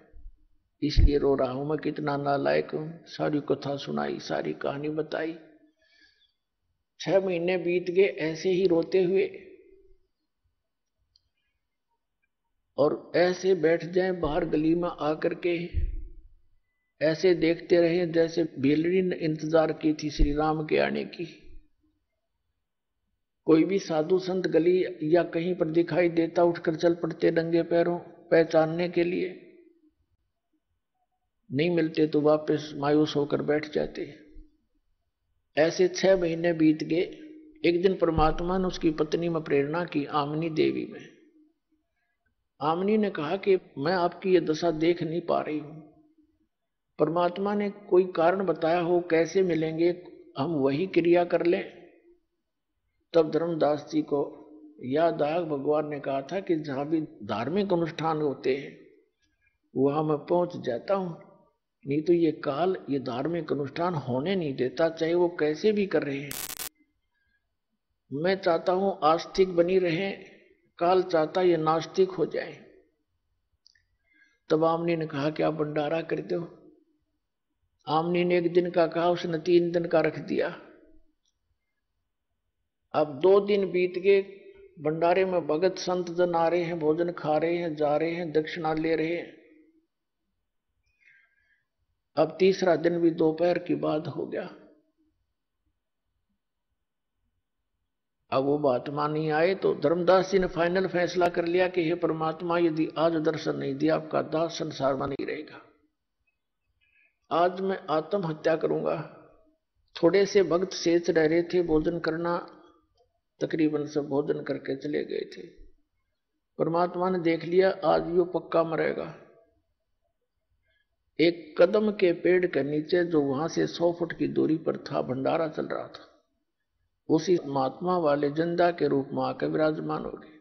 इसलिए रो रहा हूँ मैं, कितना नालायक हूँ। सारी कथा सुनाई, सारी कहानी बताई। छह महीने बीत गए, ऐसे ही रोते हुए। और ऐसे बैठ जाए, बाहर गली में आकर के। ऐसे देखते रहे, जैसे बेलड़ी ने इंतज़ार की थी श्री राम के आने की। कोई भी साधु संत गली या कहीं पर दिखाई देता उठकर चल पड़ते नंगे पैरों, पहचानने के लिए। नहीं मिलते तो वापस मायूस होकर बैठ जाते। ऐसे छह महीने बीत गए। एक दिन परमात्मा ने उसकी पत्नी में प्रेरणा की, आमनी देवी में। आमनी ने कहा कि मैं आपकी ये दशा देख नहीं पा रही हूँ। परमात्मा ने कोई कारण बताया हो, कैसे मिलेंगे, हम वही क्रिया कर लें। तब धर्मदास जी को याद आया भगवान ने कहा था कि जहाँ भी धार्मिक अनुष्ठान होते हैं, वहाँ मैं पहुँच जाता हूँ। नहीं तो ये काल, ये धार्मिक अनुष्ठान होने नहीं देता, चाहे वो कैसे भी कर रहे हैं। मैं चाहता हूँ आस्तिक बनी रहे, काल चाहता ये नास्तिक हो जाए। तब आमनी ने कहा कि आप भंडारा कर दो आमनी ने एक दिन का कहा, उसने तीन दिन का रख दिया। अब दो दिन बीत गए, भंडारे में भगत संत जन आ रहे हैं, भोजन खा रहे हैं, जा रहे हैं, दक्षिणा ले रहे हैं। अब तीसरा दिन भी दोपहर की बात हो गया। अब वो बात नहीं आए तो धर्मदास जी ने फाइनल फैसला कर लिया कि हे परमात्मा, यदि आज दर्शन नहीं दिया, आपका दास संसार में नहीं रहेगा। आज मैं आत्महत्या करूँगा। थोड़े से भक्त शेष रह रहे थे, भोजन करना तकरीबन सब भोजन करके चले गए थे। परमात्मा ने देख लिया, आज यो पक्का मरेगा। एक कदम के पेड़ के नीचे जो वहाँ से सौ फुट की दूरी पर था, भंडारा चल रहा था। उसी महात्मा वाले ज़िंदा के रूप में आकर विराजमान हो गए।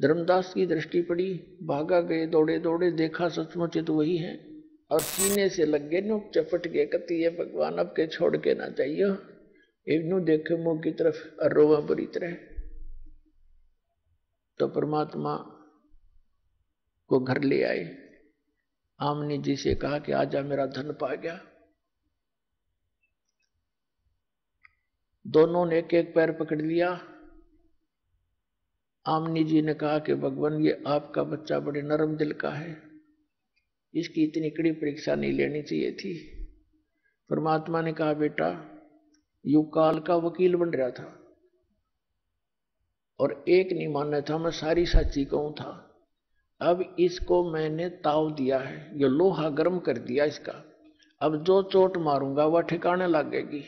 धर्मदास की दृष्टि पड़ी, भागा गए, दौड़े दौड़े, देखा सचमुच तो वही है। और सीने से लग गए नो चपट गए कति ये भगवान, अब के छोड़ के ना चाहिए इनू देखे मुँह की तरफ़ और रोवा बुरी तरह तो परमात्मा को घर ले आए। आमनी जी से कहा कि आजा मेरा धन पा गया। दोनों ने एक एक पैर पकड़ लिया। आमनी जी ने कहा कि भगवान, ये आपका बच्चा बड़े नरम दिल का है। इसकी इतनी कड़ी परीक्षा नहीं लेनी चाहिए थी। परमात्मा ने कहा, बेटा यु काल का वकील बन रहा था। और एक नहीं मानना था, मैं सारी सच्ची कहूँ था। अब इसको मैंने ताव दिया है, ये लोहा गर्म कर दिया इसका। अब जो चोट मारूँगा, वह ठिकाने लगेगी।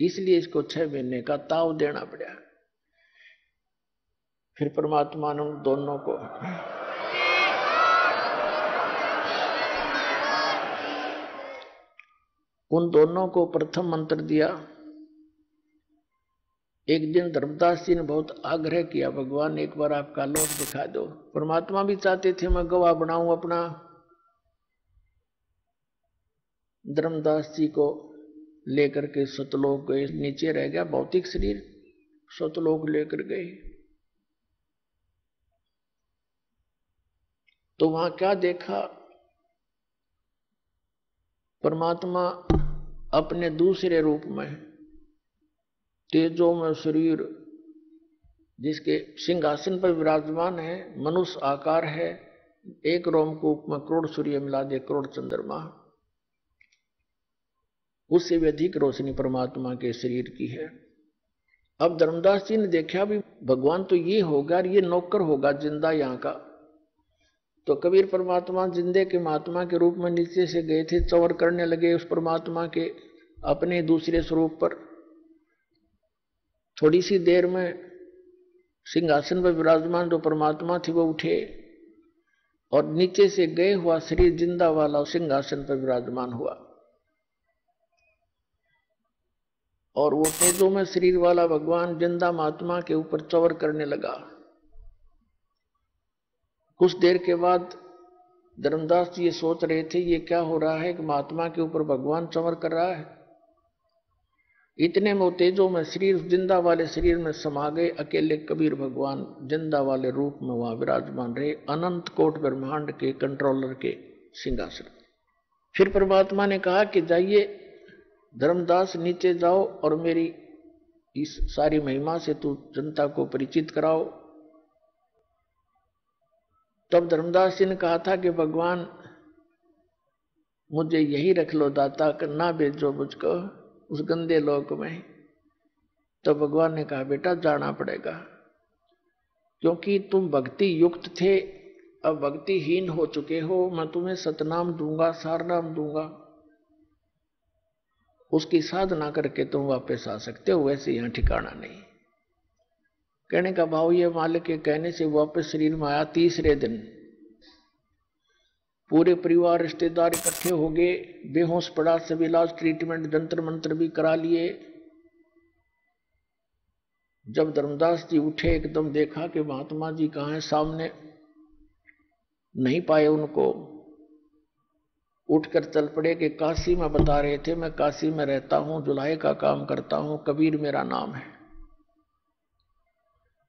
इसलिए इसको छह महीने का ताव देना पड़ा। फिर परमात्मा ने दोनों को उन दोनों को प्रथम मंत्र दिया। एक दिन धर्मदास जी ने बहुत आग्रह किया, भगवान, एक बार आपका लोक दिखा दो। परमात्मा भी चाहते थे, मैं गवाह बनाऊँ अपना। धर्मदास जी को लेकर के सतलोक गए नीचे रह गया, भौतिक शरीर, सतलोक लेकर गए। तो वहाँ क्या देखा? परमात्मा अपने दूसरे रूप में तेजो में शरीर, जिसके सिंहासन पर विराजमान है, मनुष्य आकार है, एक रोमकूप में करोड़ सूर्य मिला दे, करोड़ चंद्रमा। उससे भी अधिक रोशनी परमात्मा के शरीर की है। अब धर्मदास जी ने देखा भी, भगवान तो ये होगा और ये नौकर होगा ज़िंदा यहाँ का। तो कबीर परमात्मा जिंदे के महात्मा के रूप में नीचे से गए थे, चौर करने लगे उस परमात्मा के अपने दूसरे स्वरूप पर। थोड़ी सी देर में सिंहासन पर विराजमान जो परमात्मा थे वो उठे और नीचे से गए हुआ शरीर ज़िंदा वाला सिंहासन पर विराजमान हुआ। और वो तेजों में शरीर वाला भगवान ज़िंदा महात्मा के ऊपर चवर करने लगा। कुछ देर के बाद धर्मदास जी ये सोच रहे थे, ये क्या हो रहा है कि महात्मा के ऊपर भगवान चवर कर रहा है? इतने में तेजों में शरीर, ज़िंदा वाले शरीर में समा गए, अकेले कबीर भगवान, ज़िंदा वाले रूप में वहाँ विराजमान रहे, अनंत कोट ब्रह्मांड के कंट्रोलर के सिंहासन। फिर परमात्मा ने कहा कि जाइए, धर्मदास नीचे जाओ और मेरी इस सारी महिमा से तू जनता को परिचित कराओ। तब धर्मदास जी ने कहा था कि भगवान, मुझे यही रख लो दाता, ना भेजो मुझको। उस गंदे लोक में तो भगवान ने कहा, बेटा, जाना पड़ेगा। क्योंकि तुम भक्ति युक्त थे, अब भक्तिहीन हो चुके हो, मैं तुम्हें सतनाम दूँगा, सारनाम दूँगा। उसकी साधना करके तुम वापस आ सकते हो, वैसे यहाँ ठिकाना नहीं। कहने का भाव ये मालिक के कहने से वापस शरीर में आया तीसरे दिन। पूरे परिवार रिश्तेदार इकट्ठे हो गए, बेहोश पड़ा सब इलाज ट्रीटमेंट जंतर मंत्र भी करा लिए। जब धर्मदास जी उठे, एकदम देखा कि महात्मा जी कहाँ हैं, सामने नहीं पाए उनको। उठकर चल पड़े कि काशी में बता रहे थे, मैं काशी में रहता हूँ, जुलाई का काम करता हूँ, कबीर मेरा नाम है।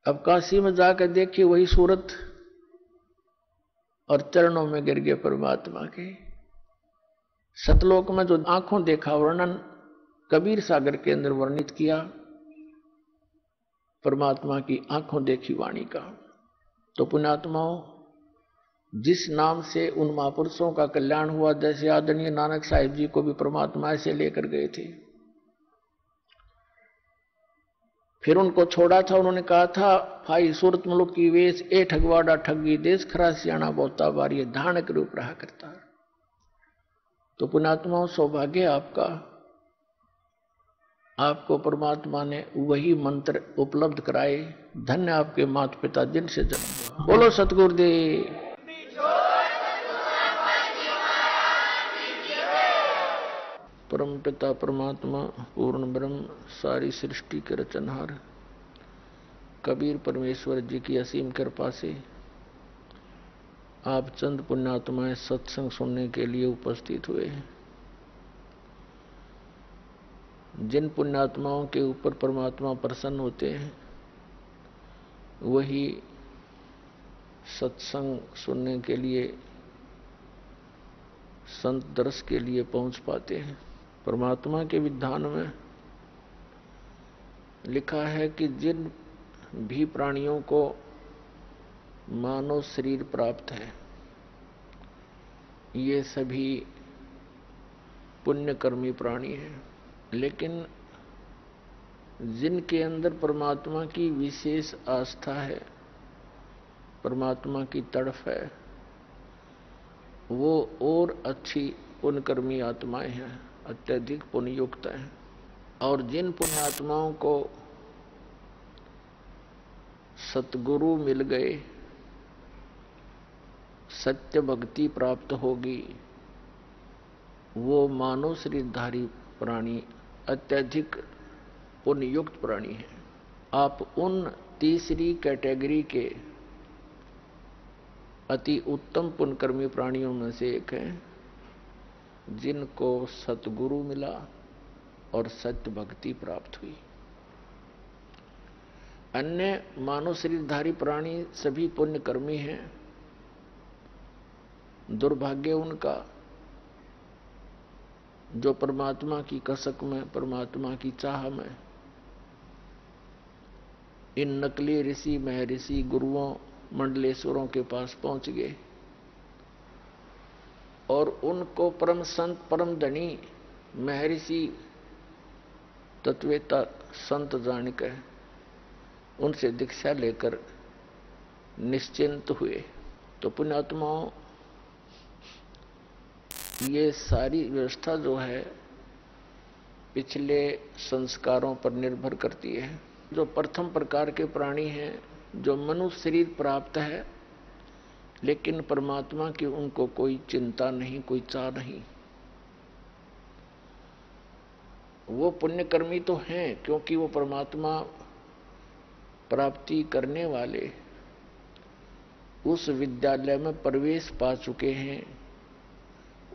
अब काशी में जाकर देखिए, वही सूरत और चरणों में गिर गए परमात्मा के। सतलोक में जो आँखों देखा, वर्णन कबीर सागर के अंदर वर्णित किया, परमात्मा की आँखों देखी वाणी का। तो पुण्यात्माओं, जिस नाम से उन महापुरुषों का कल्याण हुआ, जैसे आदरणीय नानक साहिब जी को भी परमात्मा ऐसे लेकर गए थे। फिर उनको छोड़ा था, उन्होंने कहा था भाई सूरत मुलुक की वेश ए ठगवाड़ा ठगी देश खरा सियाणा बोता बारी धान के रूप रहा करता। तो पुणात्माओं सौभाग्य आपका। आपको परमात्मा ने वही मंत्र उपलब्ध कराए। धन्य आपके माता पिता दिन से जन्म बोलो सतगुरुदेव। परम पिता, परमात्मा, पूर्ण ब्रह्म, सारी सृष्टि के रचनहार। कबीर परमेश्वर जी की असीम कृपा से आप चंद पुण्यात्माएँ सत्संग सुनने के लिए उपस्थित हुए हैं। जिन पुण्यात्माओं के ऊपर परमात्मा प्रसन्न होते हैं, वही सत्संग सुनने के लिए, संत दर्श के लिए पहुँच पाते हैं। परमात्मा के विधान में लिखा है कि जिन भी प्राणियों को मानव शरीर प्राप्त है, ये सभी पुण्यकर्मी प्राणी हैं। लेकिन जिनके अंदर परमात्मा की विशेष आस्था है, परमात्मा की तड़फ है, वो और अच्छी पुण्यकर्मी आत्माएँ हैं। अत्यधिक पुण्ययुक्त हैं। और जिन पुण्यात्माओं को सतगुरु मिल गए, सत्य भक्ति प्राप्त होगी, वो मानव शरीरधारी प्राणी, अत्यधिक पुण्ययुक्त प्राणी है। आप उन तीसरी कैटेगरी के अति उत्तम पुण्यकर्मी प्राणियों में से एक हैं। जिनको सतगुरु मिला और सत्य भक्ति प्राप्त हुई। अन्य मानव शरीरधारी प्राणी सभी पुण्यकर्मी हैं। दुर्भाग्य उनका, जो परमात्मा की कसक में, परमात्मा की चाह में, इन नकली ऋषि, महर्षि, गुरुओं, मंडलेश्वरों के पास पहुँच गए। और उनको परम संत, परम धनी, महर्षि, तत्वेता संत जान के उनसे दीक्षा लेकर निश्चिंत हुए। तो पुण्यात्माओं, ये सारी व्यवस्था जो है, पिछले संस्कारों पर निर्भर करती है। जो प्रथम प्रकार के प्राणी हैं, जो मनुष्य शरीर प्राप्त है लेकिन परमात्मा की उनको कोई चिंता नहीं, कोई चाह नहीं। वो पुण्यकर्मी तो हैं, क्योंकि वो परमात्मा प्राप्ति करने वाले उस विद्यालय में प्रवेश पा चुके हैं।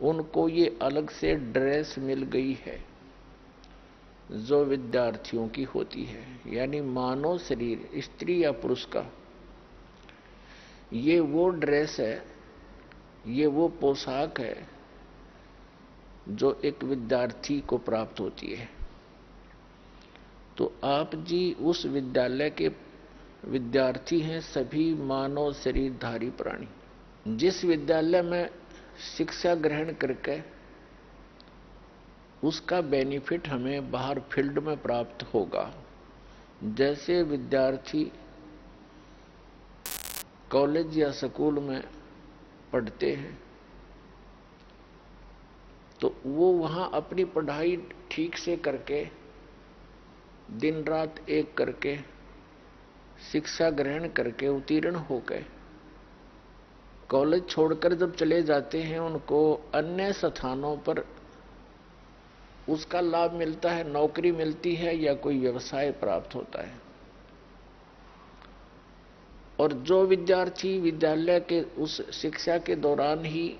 उनको ये अलग से ड्रेस मिल गई है, जो विद्यार्थियों की होती है, यानी मानव शरीर, स्त्री या पुरुष का। ये वो ड्रेस है, ये वो पोशाक है, जो एक विद्यार्थी को प्राप्त होती है। तो आप जी उस विद्यालय के विद्यार्थी हैं, सभी मानव शरीरधारी प्राणी। जिस विद्यालय में शिक्षा ग्रहण करके उसका बेनिफिट हमें बाहर फ़ील्ड में प्राप्त होगा। जैसे विद्यार्थी कॉलेज या स्कूल में पढ़ते हैं तो वो वहाँ अपनी पढ़ाई ठीक से करके दिन रात एक करके, शिक्षा ग्रहण करके उत्तीर्ण हो गए। कॉलेज छोड़कर जब चले जाते हैं, उनको अन्य स्थानों पर उसका लाभ मिलता है, नौकरी मिलती है या कोई व्यवसाय प्राप्त होता है। और जो विद्यार्थी विद्यालय के उस शिक्षा के दौरान ही,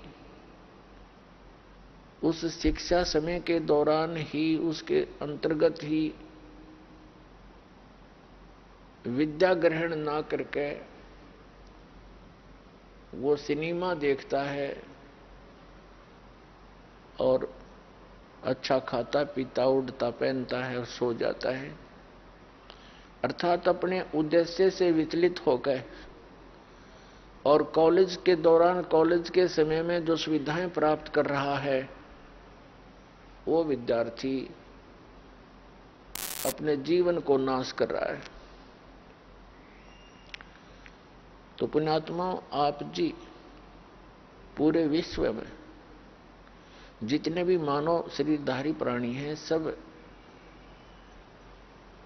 उस शिक्षा समय के दौरान ही, उसके अंतर्गत ही विद्या ग्रहण ना करके वो सिनेमा देखता है और अच्छा खाता पीता उड़ता पहनता है और सो जाता है। अर्थात अपने उद्देश्य से विचलित होकर और कॉलेज के दौरान, कॉलेज के समय में जो सुविधाएँ प्राप्त कर रहा है, वो विद्यार्थी अपने जीवन को नाश कर रहा है। तो पुण्यात्मा, आप जी, पूरे विश्व में जितने भी मानव शरीरधारी प्राणी हैं, सब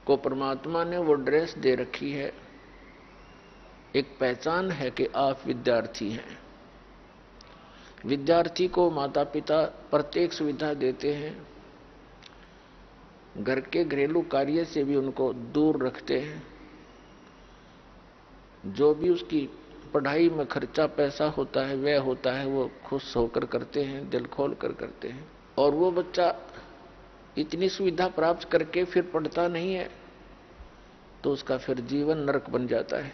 को परमात्मा ने वो ड्रेस दे रखी है। एक पहचान है कि आप विद्यार्थी हैं। विद्यार्थी को माता पिता प्रत्येक सुविधा देते हैं। घर के घरेलू कार्य से भी उनको दूर रखते हैं। जो भी उसकी पढ़ाई में खर्चा पैसा होता है वह होता है, वो खुश होकर करते हैं, दिल खोल कर करते हैं। और वो बच्चा इतनी सुविधा प्राप्त करके फिर पढ़ता नहीं है तो उसका फिर जीवन नरक बन जाता है।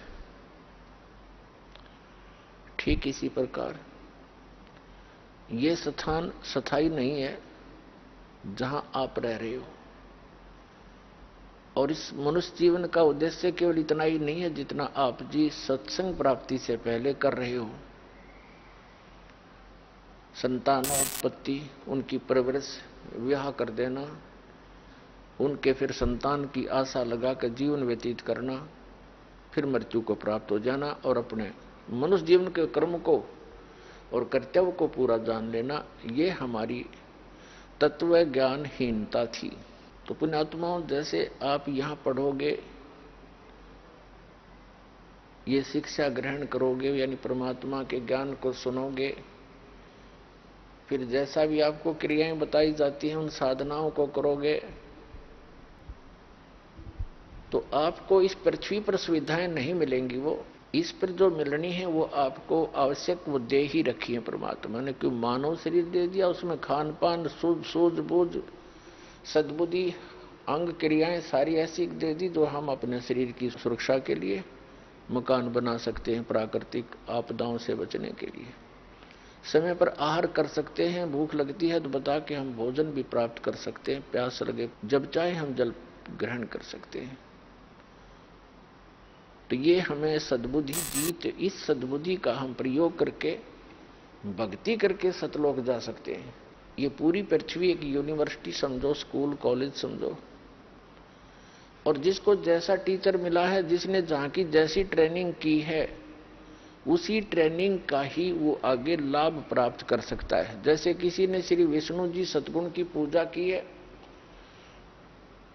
ठीक इसी प्रकार, ये स्थान स्थायी नहीं है जहाँ आप रह रहे हो। और इस मनुष्य जीवन का उद्देश्य केवल इतना ही नहीं है जितना आप जी सत्संग प्राप्ति से पहले कर रहे हो। संतान, उत्पत्ति, उनकी परवरिश विवाह कर देना, उनके फिर संतान की आशा लगाकर जीवन व्यतीत करना, फिर मृत्यु को प्राप्त हो जाना और अपने मनुष्य जीवन के कर्म को और कर्तव्य को पूरा जान लेना, ये हमारी तत्व ज्ञानहीनता थी। तो पुण्यात्माओं, जैसे आप यहाँ पढ़ोगे, ये शिक्षा ग्रहण करोगे, यानी परमात्मा के ज्ञान को सुनोगे फिर जैसा भी आपको क्रियाएँ बताई जाती हैं, उन साधनाओं को करोगे। तो आपको इस पृथ्वी पर सुविधाएँ नहीं मिलेंगी, वो इस पर जो मिलनी है, वो आपको आवश्यक वो दे ही रखी है परमात्मा ने। क्यों? मानव शरीर दे दिया, उसमें खान पान सूझ सूझ बूझ सदबुद्धि, अंग क्रियाएँ सारी ऐसी दे दी जो हम अपने शरीर की सुरक्षा के लिए मकान बना सकते हैं प्राकृतिक आपदाओं से बचने के लिए। समय पर आहार कर सकते हैं, भूख लगती है तो बता के हम भोजन भी प्राप्त कर सकते हैं, प्यास लगे, जब चाहे हम जल ग्रहण कर सकते हैं। तो ये हमें सद्बुद्धि जीत, इस सद्बुद्धि का हम प्रयोग करके, भक्ति करके सतलोक जा सकते हैं। ये पूरी पृथ्वी एक यूनिवर्सिटी समझो स्कूल कॉलेज समझो। और जिसको जैसा टीचर मिला है, जिसने जहाँ की जैसी ट्रेनिंग की है उसी ट्रेनिंग का ही वो आगे लाभ प्राप्त कर सकता है। जैसे किसी ने श्री विष्णु जी सतगुण की पूजा की है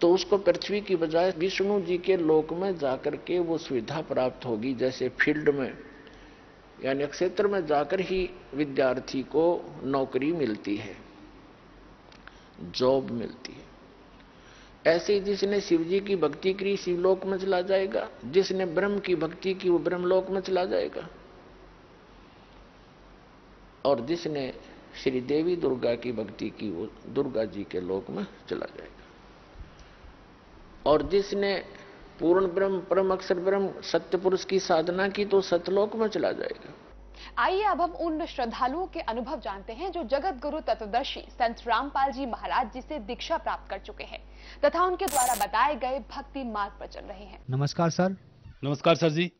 तो उसको पृथ्वी की बजाय विष्णु जी के लोक में जाकर के वो सुविधा प्राप्त होगी। जैसे फ़ील्ड में, यानी क्षेत्र में जाकर ही विद्यार्थी को नौकरी मिलती है, जॉब मिलती है। ऐसे ही जिसने शिव जी की भक्ति की, शिवलोक में चला जाएगा। जिसने ब्रह्म की भक्ति की, वो ब्रह्मलोक में चला जाएगा। और जिसने श्री देवी दुर्गा की भक्ति की वो दुर्गा जी के लोक में चला जाएगा। और जिसने पूर्ण ब्रह्म परम अक्षर ब्रह्म सत्य पुरुष की साधना की तो सतलोक में चला जाएगा। आइए अब हम उन श्रद्धालुओं के अनुभव जानते हैं जो जगत गुरु तत्वदर्शी संत रामपाल जी महाराज जी से दीक्षा प्राप्त कर चुके हैं तथा उनके द्वारा बताए गए भक्ति मार्ग पर चल रहे हैं। नमस्कार सर। नमस्कार सर जी।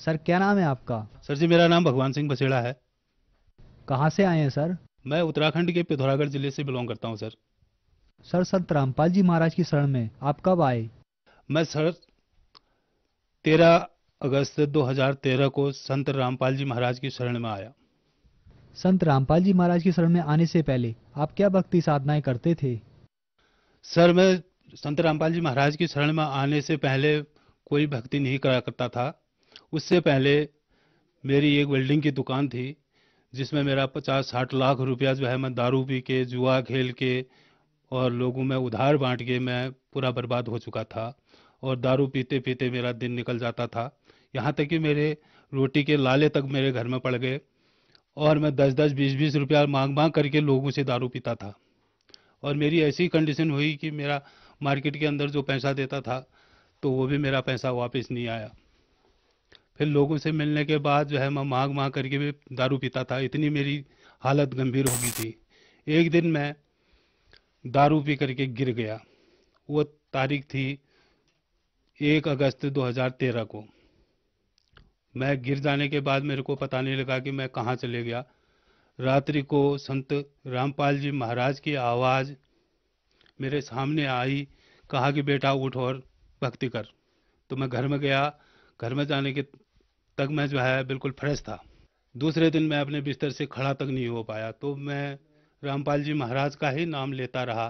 सर क्या नाम है आपका? सर जी मेरा नाम भगवान सिंह बसेड़ा है। कहाँ से आए हैं सर? मैं उत्तराखंड के पिथौरागढ़ ज़िले से बिलोंग करता हूँ सर। सर संत रामपाल जी महाराज की शरण में आप कब आए? मैं सर तेरह अगस्त 2013 को संत रामपाल जी महाराज की शरण में आया। संत रामपाल जी महाराज की शरण में आने से पहले आप क्या भक्ति साधनाएँ करते थे? सर मैं संत रामपाल जी महाराज की शरण में आने से पहले कोई भक्ति नहीं करा करता था। उससे पहले मेरी एक वेल्डिंग की दुकान थी। जिसमें मेरा पचास साठ लाख रुपया जो है मैं दारू पी के, जुआ खेल के और लोगों में उधार बांट के मैं पूरा बर्बाद हो चुका था और दारू पीते पीते मेरा दिन निकल जाता था। यहाँ तक कि मेरे रोटी के लाले तक मेरे घर में पड़ गए और मैं दस दस बीस बीस रुपया मांग मांग करके लोगों से दारू पीता था। और मेरी ऐसी कंडीशन हुई कि मेरा मार्केट के अंदर जो पैसा देता था तो वो भी मेरा पैसा वापस नहीं आया। फिर लोगों से मिलने के बाद जो है मैं मांग मांग करके भी दारू पीता था। इतनी मेरी हालत गंभीर हो गई थी। एक दिन मैं दारू पी करके गिर गया। वो तारीख थी एक अगस्त 2013 को। मैं गिर जाने के बाद मेरे को पता नहीं लगा कि मैं कहाँ चले गया। रात्रि को संत रामपाल जी महाराज की आवाज़ मेरे सामने आई, कहा कि, बेटा उठ और भक्ति कर। तो मैं घर में गया। घर में जाने के तक मैं जो है बिल्कुल फ्रेश था। दूसरे दिन मैं अपने बिस्तर से खड़ा तक नहीं हो पाया तो मैं रामपाल जी महाराज का ही नाम लेता रहा।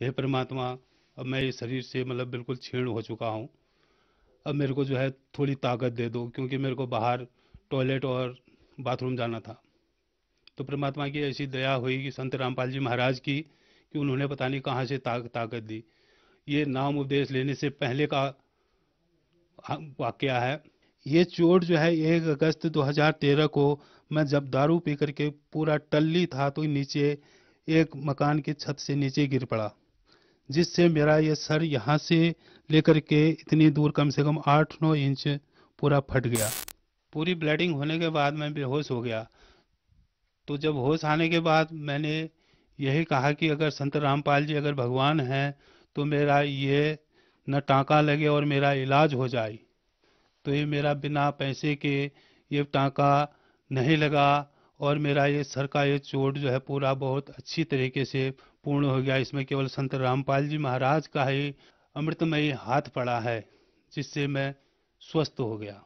हे परमात्मा अब मैं इस शरीर से मतलब बिल्कुल छीण हो चुका हूँ। अब मेरे को जो है थोड़ी ताकत दे दो क्योंकि मेरे को बाहर टॉयलेट और बाथरूम जाना था। तो परमात्मा की ऐसी दया हुई कि संत रामपाल जी महाराज की कि उन्होंने पता नहीं कहाँ से ताक, ताकत दी। ये नाम उपदेश लेने से पहले का वाक्य है ये चोट जो है एक अगस्त 2013 को मैं जब दारू पी करके पूरा टल्ली था तो नीचे एक मकान की छत से नीचे गिर पड़ा, जिससे मेरा ये सर यहाँ से लेकर के इतनी दूर कम से कम आठ नौ इंच पूरा फट गया। पूरी ब्लीडिंग होने के बाद मैं बेहोश हो गया। तो जब होश आने के बाद मैंने यही कहा कि अगर संत रामपाल जी अगर भगवान हैं तो मेरा ये न टाँका लगे और मेरा इलाज हो जाए। तो ये मेरा बिना पैसे के ये टाँका नहीं लगा और मेरा ये सर का ये चोट जो है पूरा बहुत अच्छी तरीके से पूर्ण हो गया। इसमें केवल संत रामपाल जी महाराज का ही अमृतमयी हाथ पड़ा है, जिससे मैं स्वस्थ हो गया।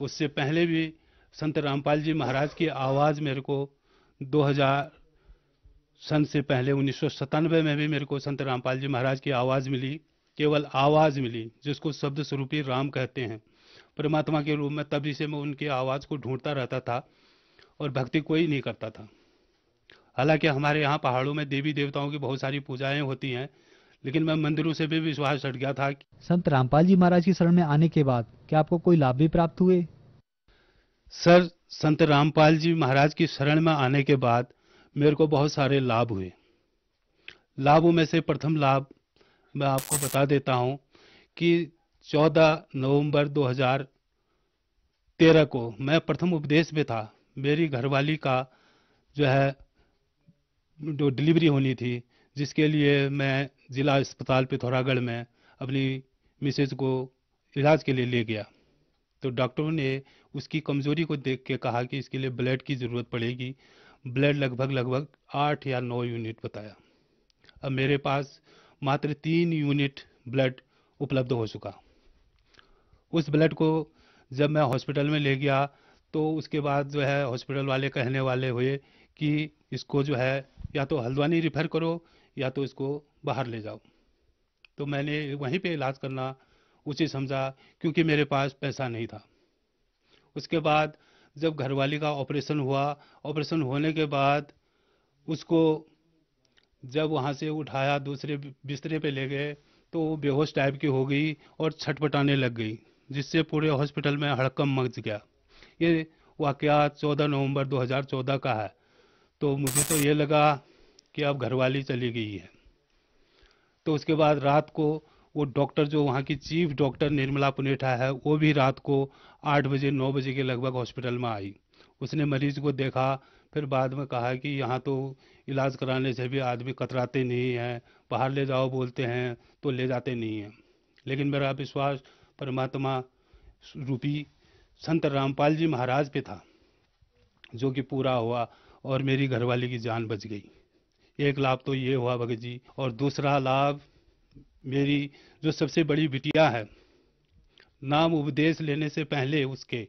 उससे पहले भी संत रामपाल जी महाराज की आवाज़ मेरे को 2000 सन से पहले, उन्नीस सौ सतानवे में भी मेरे को संत रामपाल जी महाराज की आवाज़ मिली, केवल आवाज़ मिली, जिसको शब्द स्वरूपी राम कहते हैं। परमात्मा के रूप में तभी से मैं उनकी आवाज़ को ढूंढता रहता था और भक्ति कोई नहीं करता था। हालाँकि हमारे यहाँ पहाड़ों में देवी देवताओं की बहुत सारी पूजाएँ होती हैं लेकिन मैं मंदिरों से भी विश्वास हट गया था संत रामपाल जी महाराज की शरण में आने के बाद क्या आपको कोई लाभ भी प्राप्त हुए? सर संत रामपाल जी महाराज की शरण में आने के बाद मेरे को बहुत सारे लाभ हुए। लाभों में से प्रथम लाभ मैं आपको बता देता हूँ कि 14 नवंबर 2013 को मैं प्रथम उपदेश में था। मेरी घरवाली का जो है, जो डिलीवरी होनी थी, जिसके लिए मैं ज़िला अस्पताल पिथौरागढ़ में अपनी मिसेज को इलाज के लिए ले गया। तो डॉक्टरों ने उसकी कमज़ोरी को देख के कहा कि इसके लिए ब्लड की ज़रूरत पड़ेगी। ब्लड लगभग लगभग आठ या नौ यूनिट बताया। अब मेरे पास मात्र तीन यूनिट ब्लड उपलब्ध हो चुका। उस ब्लड को जब मैं हॉस्पिटल में ले गया तो उसके बाद जो है हॉस्पिटल वाले कहने वाले हुए कि इसको जो है या तो हल्द्वानी रिफ़र करो या तो इसको बाहर ले जाओ। तो मैंने वहीं पे इलाज करना उचित समझा क्योंकि मेरे पास पैसा नहीं था। उसके बाद जब घरवाली का ऑपरेशन हुआ, ऑपरेशन होने के बाद उसको जब वहाँ से उठाया, दूसरे बिस्तरे पे ले गए तो वो बेहोश टाइप की हो गई और छटपटाने लग गई। जिससे पूरे हॉस्पिटल में हड़कम मच गया। ये वाकया 14 नवंबर 2014 का है। तो मुझे तो ये लगा कि अब घरवाली चली गई है। तो उसके बाद रात को वो डॉक्टर जो वहाँ की चीफ डॉक्टर निर्मला पुनेठा है, वो भी रात को आठ बजे, नौ बजे के लगभग हॉस्पिटल में आई। उसने मरीज़ को देखा, फिर बाद में कहा कि यहाँ तो इलाज कराने से भी आदमी कतराते नहीं हैं, बाहर ले जाओ बोलते हैं तो ले जाते नहीं हैं। लेकिन मेरा विश्वास परमात्मा रूपी संत रामपाल जी महाराज पे था, जो कि पूरा हुआ और मेरी घरवाली की जान बच गई। एक लाभ तो ये हुआ भगत जी, और दूसरा लाभ मेरी जो सबसे बड़ी बिटिया है, नाम उपदेश लेने से पहले उसके,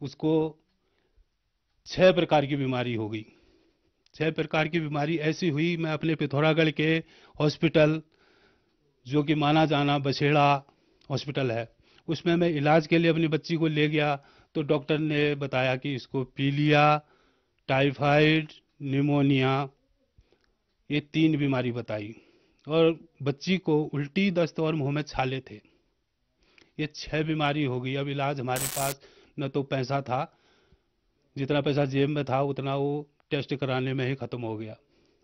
उसको छह प्रकार की बीमारी हो गई। छह प्रकार की बीमारी ऐसी हुई, मैं अपने पिथौरागढ़ के हॉस्पिटल, जो कि माना जाना बछेड़ा हॉस्पिटल है। उसमें मैं इलाज के लिए अपनी बच्ची को ले गया तो डॉक्टर ने बताया कि इसको पीलिया टाइफाइड, निमोनिया, ये तीन बीमारी बताई। और बच्ची को उल्टी दस्त और मुँह में छाले थे। ये छह बीमारी हो गई। अब इलाज हमारे पास न तो पैसा था, जितना पैसा जेब में था, उतना वो टेस्ट कराने में ही खत्म हो गया।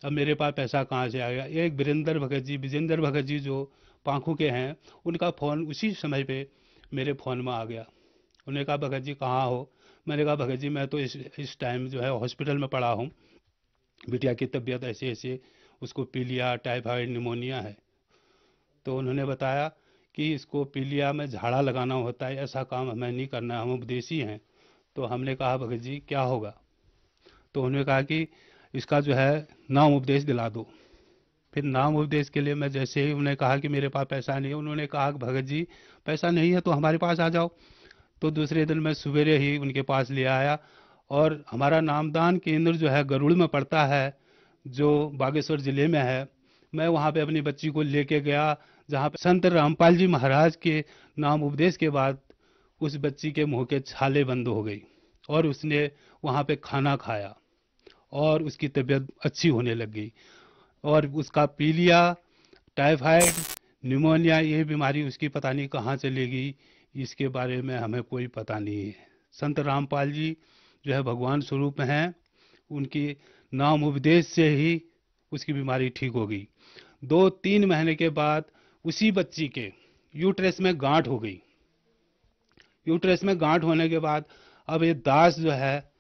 अब मेरे पास पैसा कहाँ से आ गया? एक वीरेंद्र भगत जी, विजेंद्र भगत जी जो पांखू के हैं, उनका फ़ोन उसी समय पे मेरे फ़ोन में आ गया। उन्होंने कहा, भगत जी, कहाँ हो? मैंने कहा, भगत जी, मैं तो इस इस टाइम जो है हॉस्पिटल में पड़ा हूँ। बिटिया की तबीयत ऐसे ऐसे, उसको पीलिया, टाइफाइड, निमोनिया है। तो उन्होंने बताया कि इसको पीलिया में झाड़ा लगाना होता है, ऐसा काम हमें नहीं करना है, हम उपदेशी हैं। तो हमने कहा, भगत जी, क्या होगा? तो उन्होंने कहा कि इसका जो है नाम उपदेश दिला दो। फिर नाम उपदेश के लिए मैं जैसे ही उन्हें कहा कि मेरे पास पैसा नहीं है, उन्होंने कहा कि भगत जी, पैसा नहीं है तो हमारे पास आ जाओ। तो दूसरे दिन मैं सवेरे ही उनके पास ले आया और हमारा नामदान केंद्र जो है गरुड़ में पड़ता है, जो बागेश्वर ज़िले में है। मैं वहाँ पे अपनी बच्ची को लेके गया, जहाँ पे संत रामपाल जी महाराज के नाम उपदेश के बाद उस बच्ची के मुँह के छाले बंद हो गई और उसने वहाँ पे खाना खाया और उसकी तबीयत अच्छी होने लग गई। और उसका पीलिया, टाइफाइड, निमोनिया ये बीमारी उसकी पता नहीं कहाँ चली गई इसके बारे में हमें कोई पता नहीं है। संत रामपाल जी जो है भगवान स्वरूप हैं, उनकी नाम उपदेश से ही उसकी बीमारी ठीक हो गई। दो तीन महीने के बाद उसी बच्ची के यूट्रेस में गांठ हो गई। यूट्रेस में गांठ होने के बाद अब ये दास जो है,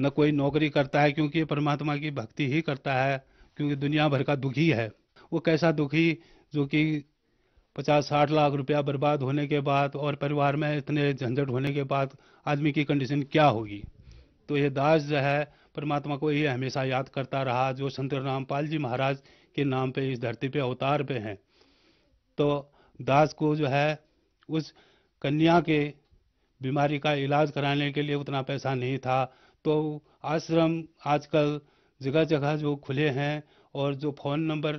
न कोई नौकरी करता है क्योंकि परमात्मा की भक्ति ही करता है। क्योंकि दुनिया भर का दुखी है। वो कैसा दुखी जो कि पचास साठ लाख रुपया बर्बाद होने के बाद और परिवार में इतने झंझट होने के बाद आदमी की कंडीशन क्या होगी? तो ये दास जो है, परमात्मा को ये हमेशा याद करता रहा, जो संत रामपाल जी महाराज के नाम पे इस धरती पे अवतार पे हैं। तो दास को जो है, उस कन्या के बीमारी का इलाज कराने के लिए उतना पैसा नहीं था। तो आश्रम आजकल जगह जगह जो खुले हैं और जो फ़ोन नंबर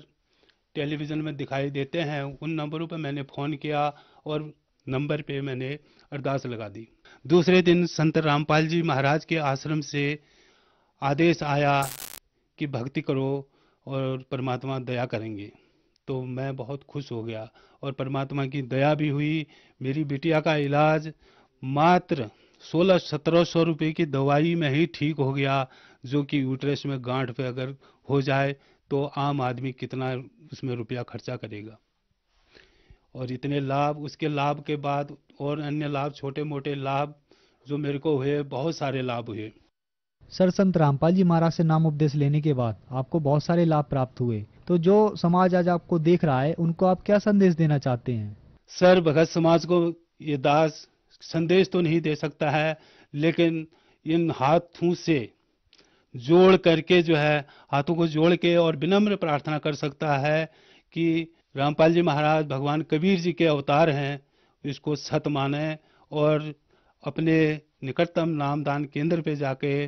टेलीविज़न में दिखाई देते हैं, उन नंबरों पर मैंने फ़ोन किया और नंबर पे मैंने अरदास लगा दी। दूसरे दिन संत रामपाल जी महाराज के आश्रम से आदेश आया कि भक्ति करो और परमात्मा दया करेंगे। तो मैं बहुत खुश हो गया और परमात्मा की दया भी हुई। मेरी बिटिया का इलाज मात्र सोलह सत्रह सौ रुपये की दवाई में ही ठीक हो गया। जो कि यूट्रस में गांठ पे अगर हो जाए तो आम आदमी कितना उसमें रुपया खर्चा करेगा। और इतने लाभ उसके लाभ के बाद और अन्य लाभ छोटे मोटे लाभ जो मेरे को हुए बहुत सारे लाभ हुए। सर संत रामपाल जी महाराज से नाम उपदेश लेने के बाद आपको बहुत सारे लाभ प्राप्त हुए। तो जो समाज आज आपको देख रहा है उनको आप क्या संदेश देना चाहते हैं? सर भगत समाज को ये दास संदेश तो नहीं दे सकता है लेकिन इन हाथों से जोड़ करके जो है, हाथों को जोड़ के और विनम्र प्रार्थना कर सकता है कि रामपाल जी महाराज भगवान कबीर जी के अवतार हैं, इसको सत माने और अपने निकटतम नामदान केंद्र पे जाके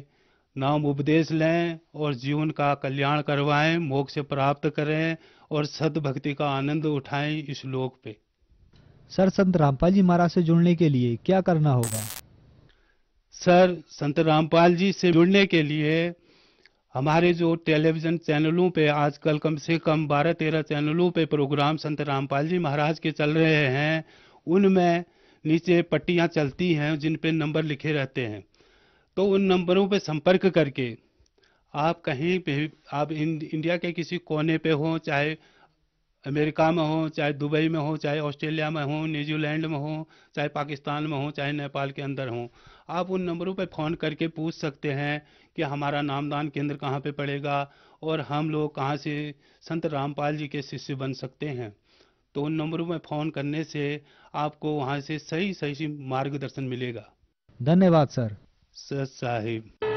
नाम उपदेश लें और जीवन का कल्याण करवाएँ, मोक्ष प्राप्त करें और सद्भक्ति का आनंद उठाएँ इस लोक पे। सर संत रामपाल जी महाराज से जुड़ने के लिए क्या करना होगा? सर, संत रामपाल जी से जुड़ने के लिए हमारे जो टेलीविज़न चैनलों पे आजकल कम से कम 12-13 चैनलों पे प्रोग्राम संत रामपाल जी महाराज के चल रहे हैं, उनमें नीचे पट्टियाँ चलती हैं, जिन पे नंबर लिखे रहते हैं। तो उन नंबरों पे संपर्क करके आप कहीं पे आप इंडिया के किसी कोने पे हो, चाहे अमेरिका में हो, चाहे दुबई में हो, चाहे ऑस्ट्रेलिया में हो, न्यूजीलैंड में हो, चाहे पाकिस्तान में हो, चाहे नेपाल के अंदर हो आप उन नंबरों पर फ़ोन करके पूछ सकते हैं कि हमारा नामदान केंद्र कहाँ पे पड़ेगा और हम लोग कहाँ से संत रामपाल जी के शिष्य बन सकते हैं। तो उन नंबरों में फ़ोन करने से आपको वहाँ से सही सही मार्गदर्शन मिलेगा। धन्यवाद सर। सत साहिब।